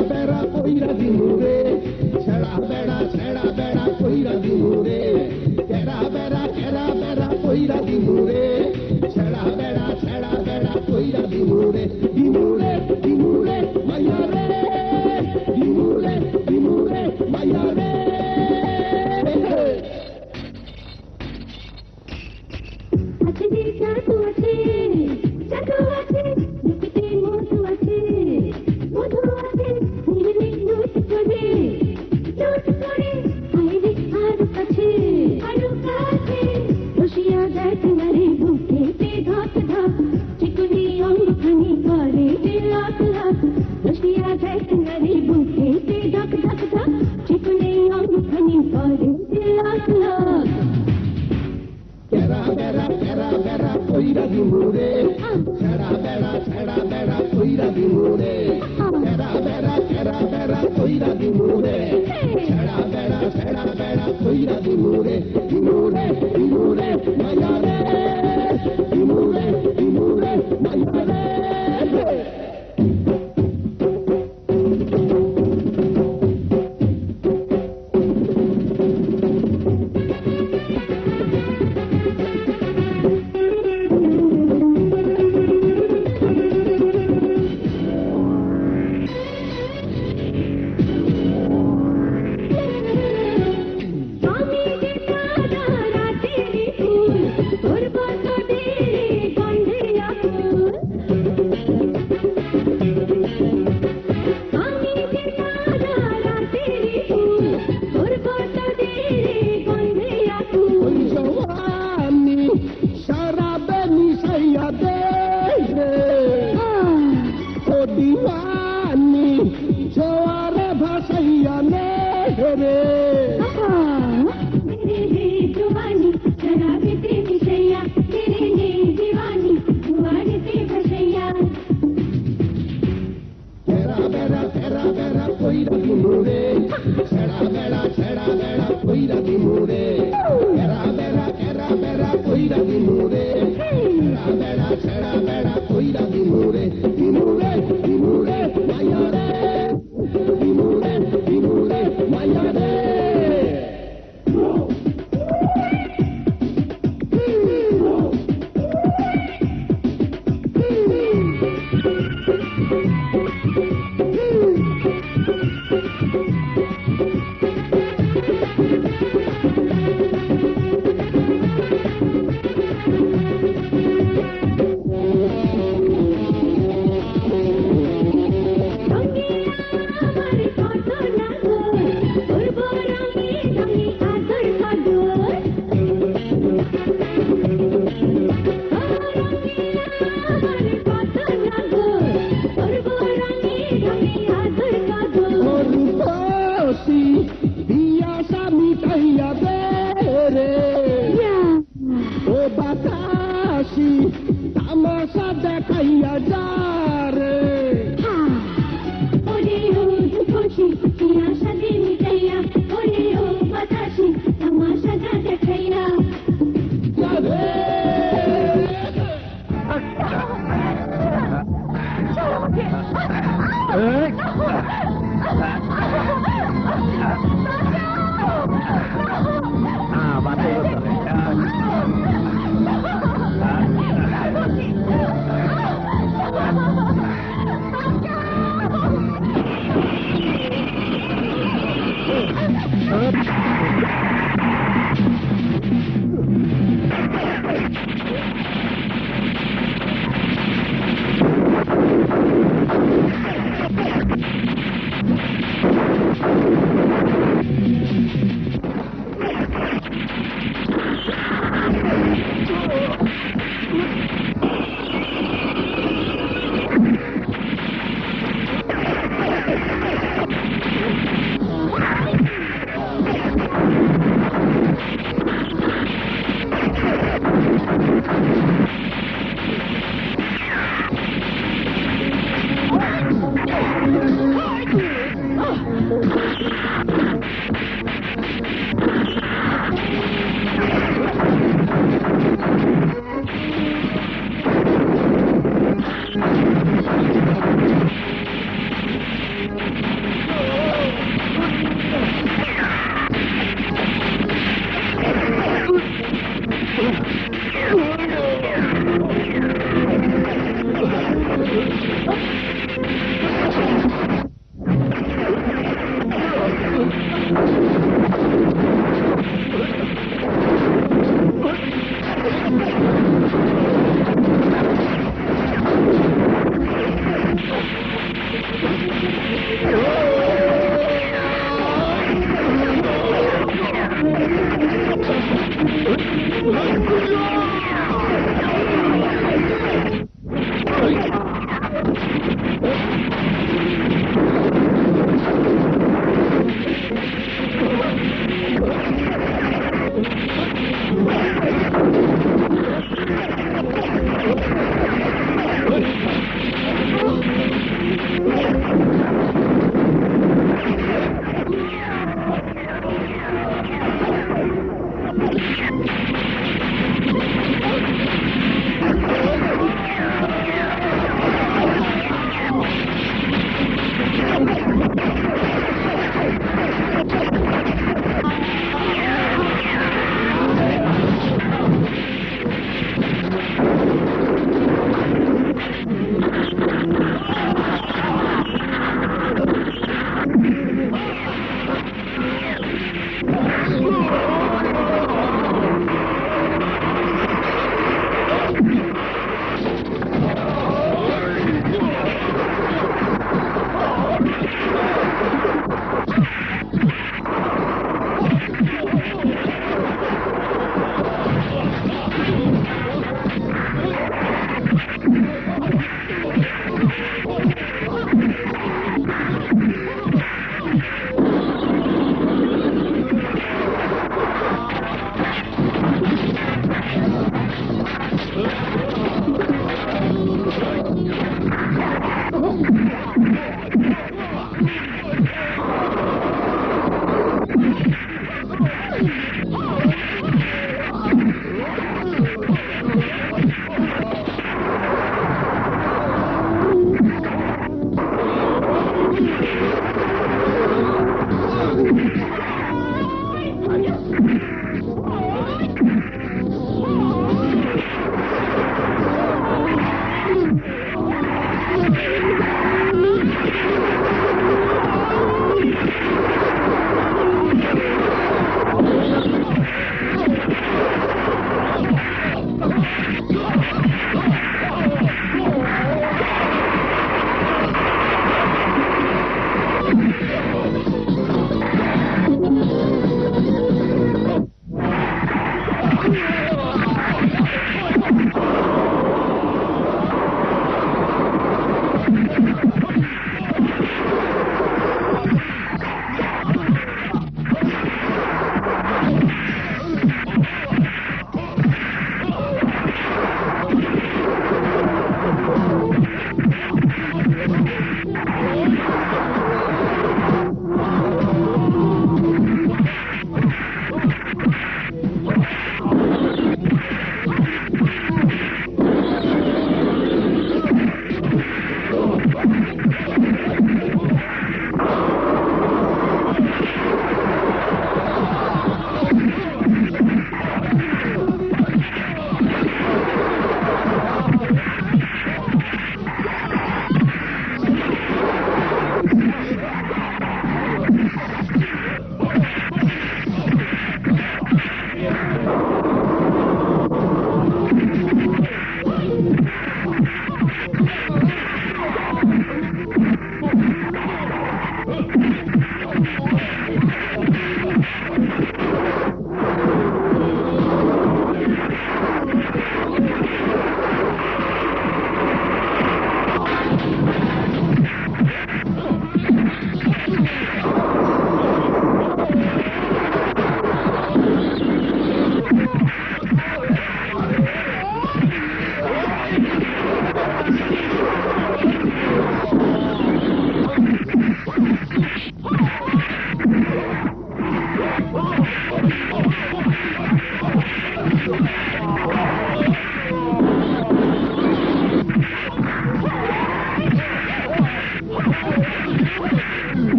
ਪੈਰਾ ਕੋਈ ਨਾ ਦੀ ਮੁੰਡੇ ਛੜਾ ਬੈੜਾ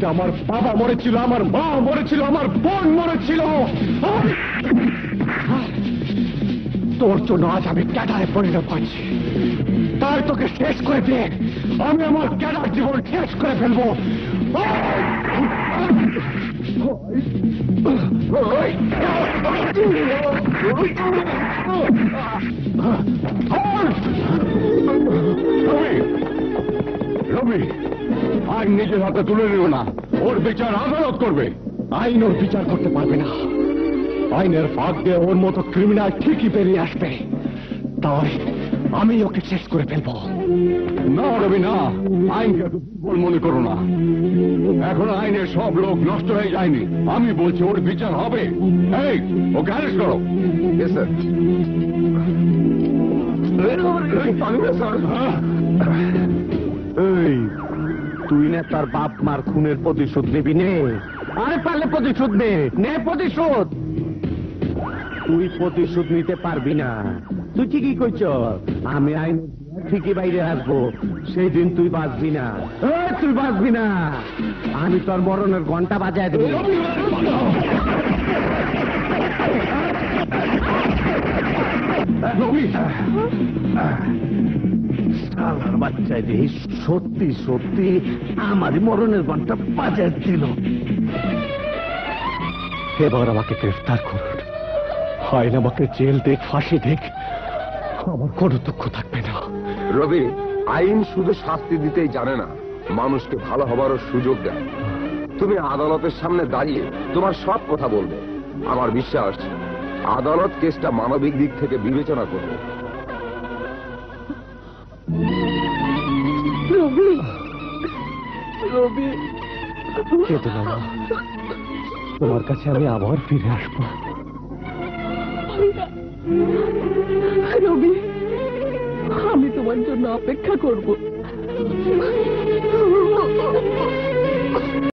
তোর গুলিতে আমার বাবা মরেছিল আমার মা মরেছিল আমার বোন মরেছিল তোর জন্য আজ আমি ক্যাডারে পরিণত হয়েছি তাই তোকে শেষ করে দিয়ে আমি আমার ক্যাডার জীবন শেষ করে ফেলব রবি নিজের হাতে তুলে নিও না। ওর বিচার আদালত করবে। আইন ওর বিচার করতে পারবে না। আইনের ফাঁক দিয়ে ওর মতো ক্রিমিনাল ঠিকই বেরিয়ে আসবে। তাই আমি ওকে শেষ করে ফেলব। না রবি না। আইনকে দুর্বল মনে করো না। এখন আইনের সব লোক নষ্ট হয়ে যায়নি। আমি বলছি ওর বিচার হবে। এই ওকে অ্যারেস্ট করো। এই তুই না তার বাপ মার খুনের প্রতিশোধ নিবি, নে। আরে পারলে প্রতিশোধ নে নে প্রতিশোধ। তুই প্রতিশোধ নিতে পারবি না। তুই ঠিকই কইছ, আমি আইন ঠিকই বাইরে আসব সেই দিন তুই বাঁচবি না। তুই বাঁচবি না। আমি তোর মরণের ঘণ্টা বাজায় দেবো। শালার বাচ্চায় দেখি সত্যি সত্যি আমার মরণের ঘণ্টা বাজায় দিল। এবার আমাকে গ্রেফতার করুন। হয় না আমাকে জেল দেখ ফাঁসি দেখ। আমার কোনো দুঃখ থাকবে না। রবি আইন শুধু শাস্তি দিতেই জানে না মানুষকে ভালো হবারও সুযোগ দেয়। তুমি আদালতের সামনে দাঁড়িয়ে তোমার সব কথা বলবে। আমার বিশ্বাস আদালত কেসটা মানবিক দিক থেকে বিবেচনা করবে। রবি। রবি। কেঁদো না মা। তোমার কাছে আমি আবার ফিরে আসব। রবি আমি তোমার জন্য অপেক্ষা করব।